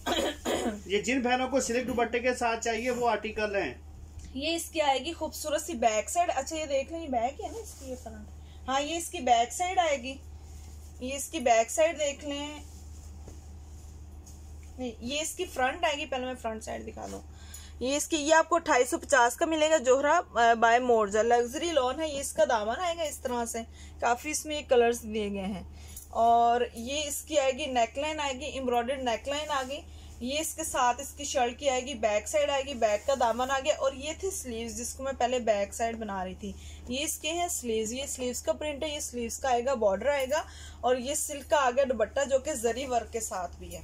ये जिन बहनों को सिल्क दुपट्टे के साथ चाहिए वो आर्टिकल हैं। ये इसकी आएगी खूबसूरत सी बैक साइड अच्छा ये देख लें बैक है ना इसकी ये फ्रंट हाँ ये इसकी बैक साइड आएगी। ये इसकी बैक साइड देख लें। ये इसकी फ्रंट आएगी, पहले मैं फ्रंट साइड दिखा दूँ। ये इसकी, ये आपको अट्ठाईस सौ पचास का मिलेगा Zohra by Morja luxury lawn है, ये इसका दामन आएगा इस तरह से। काफ़ी इसमें कलर्स दिए गए हैं। और ये इसकी आएगी नेकलाइन आएगी एम्ब्रॉयडर्ड नेकलाइन आ गई ये इसके साथ इसकी शर्ट की आएगी बैक साइड आएगी बैक का दामन आ गया और ये थी स्लीव्स जिसको मैं पहले बैक साइड बना रही थी। ये इसके हैं स्लीव्स ये स्लीव्स का प्रिंट है, ये स्लीव्स का आएगा बॉर्डर आएगा। और ये सिल्क का आ गया दुपट्टा जो कि जरी वर्क के साथ भी है।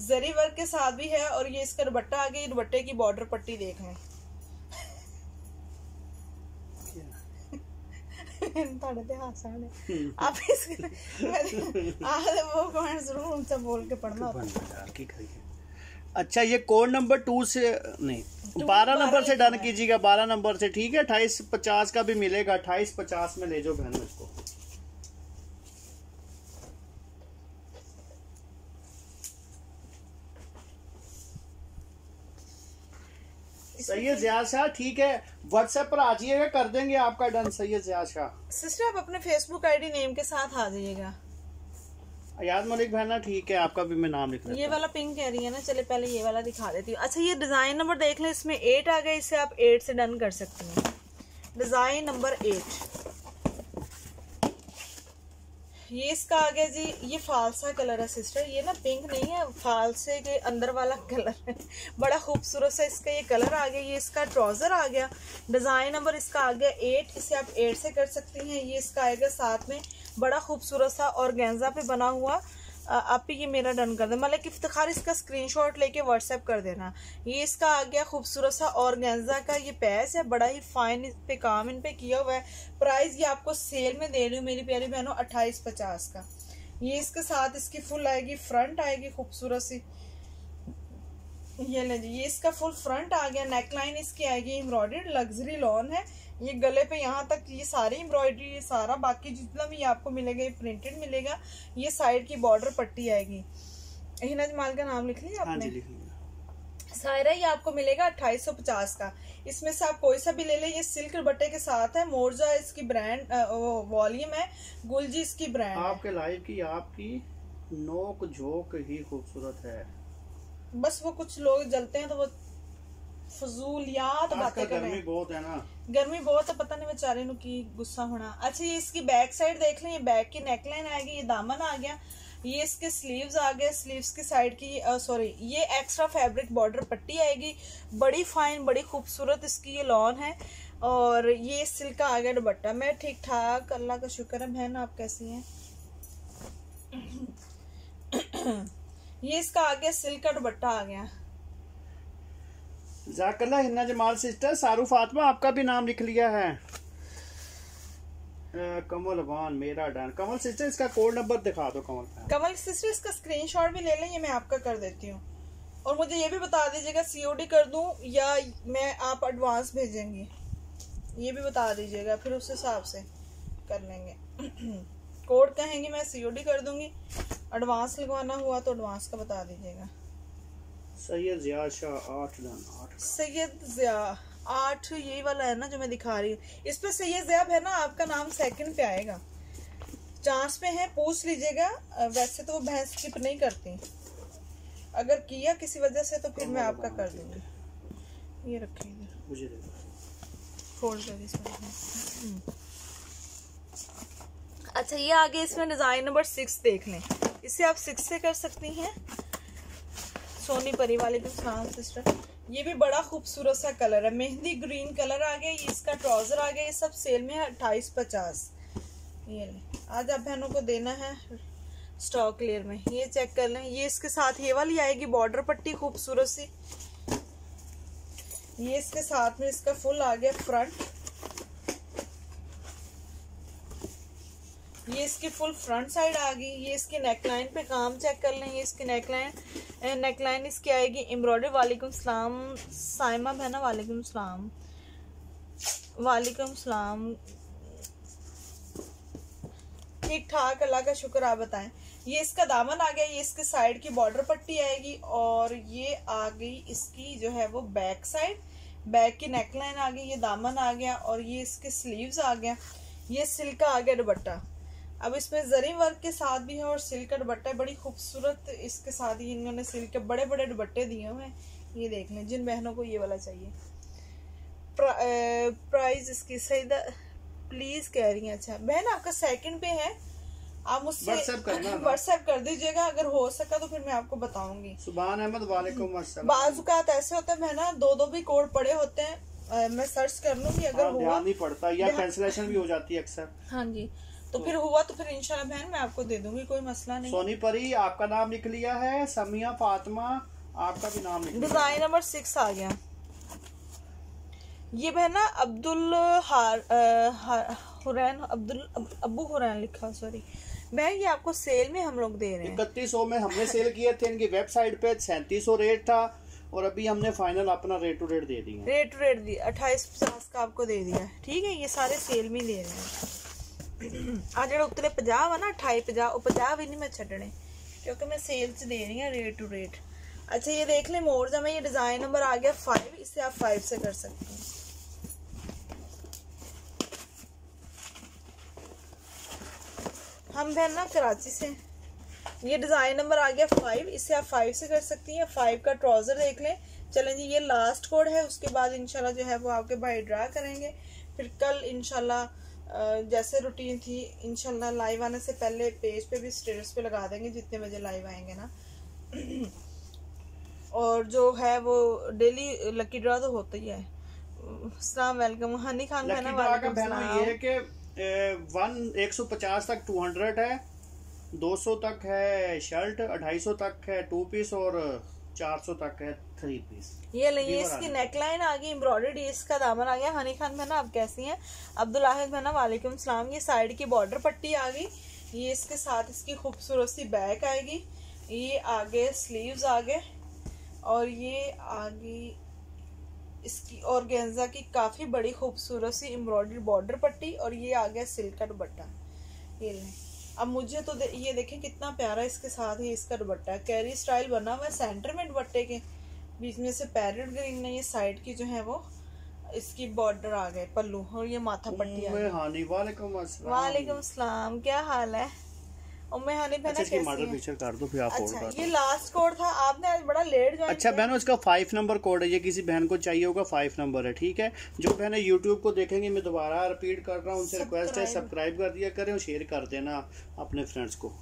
जरी वर्क के साथ भी है और ये इसका दुपट्टा आ गया ये दुपट्टे की बॉर्डर पट्टी देख लें ਤੁਹਾਡੇ ਤੇ ਹਾਸਾ ਨੇ आप इस आखिर वो कमेंट जरूर उनसे बोल के पढ़ना होता है यार की करिए अच्छा ये कोड नंबर टू से नहीं बारह नंबर से डन कीजिएगा बारह नंबर से ठीक है अट्ठाईस पचास का भी मिलेगा अट्ठाईस पचास में ले जाओ बहन इसको सैयद जिया शाह ठीक है। व्हाट्सएप पर आ जाइएगा कर देंगे आपका डन सैयद जिया शाह। सिस्टर आप अपने फेसबुक आईडी नेम के साथ आ जाइएगा। याद मलिक बहना ठीक है आपका भी मैं नाम लिख ये वाला पिंक कह रही है ना चले पहले ये वाला दिखा देती हूँ। अच्छा ये डिज़ाइन नंबर देख लें इसमें एट आ गया इसे आप एट से डन कर सकती हैं। डिज़ाइन नंबर एट ये इसका आ गया जी, ये फालसा कलर है सिस्टर ये ना पिंक नहीं है, फालसे के अंदर वाला कलर है। बड़ा खूबसूरत सा इसका ये कलर आ गया, ये इसका ट्राउज़र आ गया। डिज़ाइन नंबर इसका आ गया एट इसे आप एट से कर सकती हैं। ये इसका आएगा साथ में बड़ा खूबसूरत सा और गेंजा पे बना हुआ। आप ही ये मेरा डन कर दे मतलब इफ्तार इसका स्क्रीनशॉट लेके व्हाट्सएप कर देना। ये इसका आ गया खूबसूरत सा और गेंजा का ये पैस है, बड़ा ही फाइन इस पे काम इन पे किया हुआ है। प्राइस ये आपको सेल में दे रही हूँ, मेरी प्यारी बहनों, अट्ठाईस पचास का। ये इसके साथ इसकी फुल आएगी फ्रंट आएगी खूबसूरत सी। ये ले जी, ये इसका फुल फ्रंट आ गया नेकलाइन इसकी आएगी एम्ब्रॉयडर्ड लग्जरी लॉन है। ये गले पे यहाँ तक ये सारी एम्ब्रॉयडरी ये सारा बाकी जितना भी आपको मिलेगा ये प्रिंटेड मिलेगा ये साइड की बॉर्डर पट्टी आएगी। हिना जमाल का नाम लिख लिया हाँ आपने? सायरा ये आपको मिलेगा अट्ठाईस सौ पचास का। इसमें से आप कोई सा भी ले लें ये सिल्क बट्टे के साथ है मोरजा इसकी ब्रांड वॉल्यूम है गुलजी इसकी ब्रांड आपके लाइव की आपकी नोक झोंक ही खूबसूरत है। बस वो कुछ लोग जलते हैं तो वो फजूलियात बातें कर रहे गर्मी हैं। बहुत है ना। गर्मी बहुत है पता नहीं बेचारे नु की गुस्सा होना। अच्छा ये इसकी बैक साइड देख लें ये बैक की नेकलाइन आएगी ये दामन आ गया ये इसके स्लीव्स आ गए स्लीव्स की साइड की सॉरी ये एक्स्ट्रा फैब्रिक बॉर्डर पट्टी आएगी। बड़ी फाइन बड़ी खूबसूरत इसकी ये लॉन है। और ये सिल्क का आ गया दुपट्टा। मैं ठीक ठाक अल्लाह का शुक्र है बहन आप कैसी हैं? ये इसका आ गया सिल्क का दुपट्टा आ गया। जाकल्ला हिन्ना जमाल सिस्टर सारू फातिमा, आपका भी नाम लिख लिया है। कमल वान मेरा डन कमल सिस्टर, इसका कोड नंबर दिखा दो, कमल कमल सिस्टर, इसका स्क्रीनशॉट भी ले लें, ये मैं आपका कर देती हूँ। और मुझे ये भी बता दीजिएगा सीओडी कर दूँ या मैं आप एडवांस भेजेंगे। ये भी बता दीजिएगा, फिर उस हिसाब से कर लेंगे। कोड कहेंगे, मैं सीओडी कर दूँगी। एडवांस लगवाना हुआ तो एडवांस का बता दीजिएगा। सैयद जिया शाह आठ डन आठ सैयद जिया आठ यही वाला है ना जो मैं दिखा रही हूँ। इस पर सैयद जैब है ना आपका नाम सेकंड पे आएगा। चांस पे है पूछ लीजिएगा। वैसे तो वो भैंस स्किप नहीं करती। अगर किया किसी वजह से तो फिर मैं आपका कर दूँगी। ये रखें मुझे फोल्ड कर इसमें। अच्छा ये आगे इसमें डिज़ाइन नंबर सिक्स देख लें इसे आप सिक्स से कर सकती हैं। सोनी परी वाले के सलाम सिस्टर ये भी बड़ा खूबसूरत सा कलर है। मेहंदी ग्रीन कलर आ गया इसका ट्राउज़र आ गया, ये सब सेल में है अट्ठाईस पचास। ये आज आप बहनों को देना है स्टॉक क्लियर में। ये चेक कर लें। ये इसके साथ, ये वाली आएगी बॉर्डर पट्टी खूबसूरत सी। ये इसके साथ में इसका फुल आ गया फ्रंट ये इसकी फुल फ्रंट साइड आ गई। ये इसकी नेकलाइन पे काम चेक कर लें। ये इसकी नेकलाइन नेकलाइन इसकी आएगी एम्ब्रॉयडरी वालेकुम सलाम, साइमा बहना वालेकुम सलाम। वालेकुम सलाम। ठीक ठाक अल्लाह का शुक्र, आप बताएँ। ये इसका दामन आ गया, ये इसके साइड की बॉर्डर पट्टी आएगी और ये आ गई इसकी जो है वो बैक साइड। बैक की नेकलाइन आ गई, ये दामन आ गया और ये इसके स्लीव्स आ गया। ये सिल्क आ गया दुपट्टा। अब इसमें जरी वर्क के साथ भी है और सिल्क का दुपट्टा बड़ी खूबसूरत इसके साथ ही इन्होंने सिल्क के बड़े बड़े दुपट्टे दिए हुए हैं। ये देख लें जिन बहनों को ये वाला चाहिए। प्रा, प्राइस इसकी सही प्लीज़ कह रही हैं अच्छा। बहन आपका सेकंड पे है। आप मुझसे व्हाट्सएप कर दीजिएगा अगर हो सका तो फिर मैं आपको बताऊँगी। सुबह अहमद वालेकुम बाजुकात ऐसे होते हैं बहना दो दो भी कोड पड़े होते हैं। आ, मैं सर्च कर लूँगी अगर हाँ, हुआ नहीं पड़ता या कैंसिलेशन भी हो जाती है अक्सर। हाँ जी। तो फिर हुआ तो फिर इंशाल्लाह बहन मैं आपको दे दूँगी कोई मसला नहीं। सोनी परी आपका नाम लिख लिया है समिया फातिमा आपका भी नाम लिख डिज़ाइन नंबर सिक्स आ गया। ये बहन ना अब्दुल हार हार हुरैन अब्दुल अब, अबू हुरैन लिखा सॉरी बहन ये आपको सेल में हम लोग दे रहे हैं। इकतीस सौ में हमने सेल किए थे इनकी वेबसाइट पे सैंतीस सौ रेट था और अभी हमने फाइनल अपना रेट टू रेट दे दिया रेट टू रेट दिया अट्ठाईस पचास का आपको दे दिया। ठीक है ये सारे सेल में दे रहे हैं। ਆ ਜਿਹੜਾ ਉੱਤਲੇ 50 ਵਾ ਨਾ 28 50 ਉਹ 50 ਵੀ ਨਹੀਂ मैं ਛੱਡਣੇ क्योंकि मैं सेल च दे रही हूँ रेट टू रेट अच्छा ये देख लें मोर जब ये डिज़ाइन नंबर आ गया फाइव इसे आप फाइव से कर सकते हैं हम बहन ना कराची से ये डिज़ाइन नंबर आ गया फाइव इसे आप फाइव से कर सकती हैं फाइव का ट्राउज़र देख लें चलें जी ये लास्ट कोड है उसके बाद इंशाल्लाह जो है वो आपके भाई ड्रा करेंगे फिर कल इंशाल्लाह जैसे रूटीन थी इनशाला लाइव आने से पहले पेज पे भी स्टेटस पे लगा देंगे जितने बजे लाइव आएँगे ना। और जो है वो डेली लकी ड्रा तो होता ही है। सलाम वेलकम हनी खान का बहना ये है कि वन एक सौ पचास तक टू हंड्रेड है दो सौ तक है शर्ट अढ़ाई सौ तक है टू पीस और चार सौ तक है थ्री पीस ये ये इसकी नेकलाइन आ गई एम्ब्रॉयडर्ड इसका दामन आ गया। हनी खान बहना आप कैसी हैं? अब्दुल अहद बहना वालेकुम सलाम। ये साइड की बॉर्डर पट्टी आ गई। ये इसके साथ इसकी खूबसूरत सी बैक आएगी। ये आगे स्लीव्स आ गए। और ये आगे इसकी और गेंजा की काफ़ी बड़ी खूबसूरत सी एम्ब्रॉयडरी बॉर्डर पट्टी और ये आ गया सिल्क का दुपट्टा ये लें। अब मुझे तो दे, ये देखें कितना प्यारा इसके साथ ही इसका दुपट्टा कैरी स्टाइल बना हुआ है सेंटर में दुबट्टे के। बीच में से पैरेट ग्रीन ने ये साइड की जो है वो इसकी बॉर्डर आ गए पल्लू और ये माथा पट्टी वालेकुम अस्सलाम क्या हाल है? अच्छा, मॉडल पिक्चर कर दो फिर आप अच्छा, ये लास्ट कोड था आपने आज बड़ा लेट अच्छा बहनों इसका फाइव नंबर कोड है ये किसी बहन को चाहिए होगा फाइव नंबर है ठीक है? जो बहन यूट्यूब को देखेंगे मैं दोबारा रिपीट कर रहा हूँ उनसे रिक्वेस्ट है सब्सक्राइब कर दिया करें और शेयर कर देना अपने फ्रेंड्स को।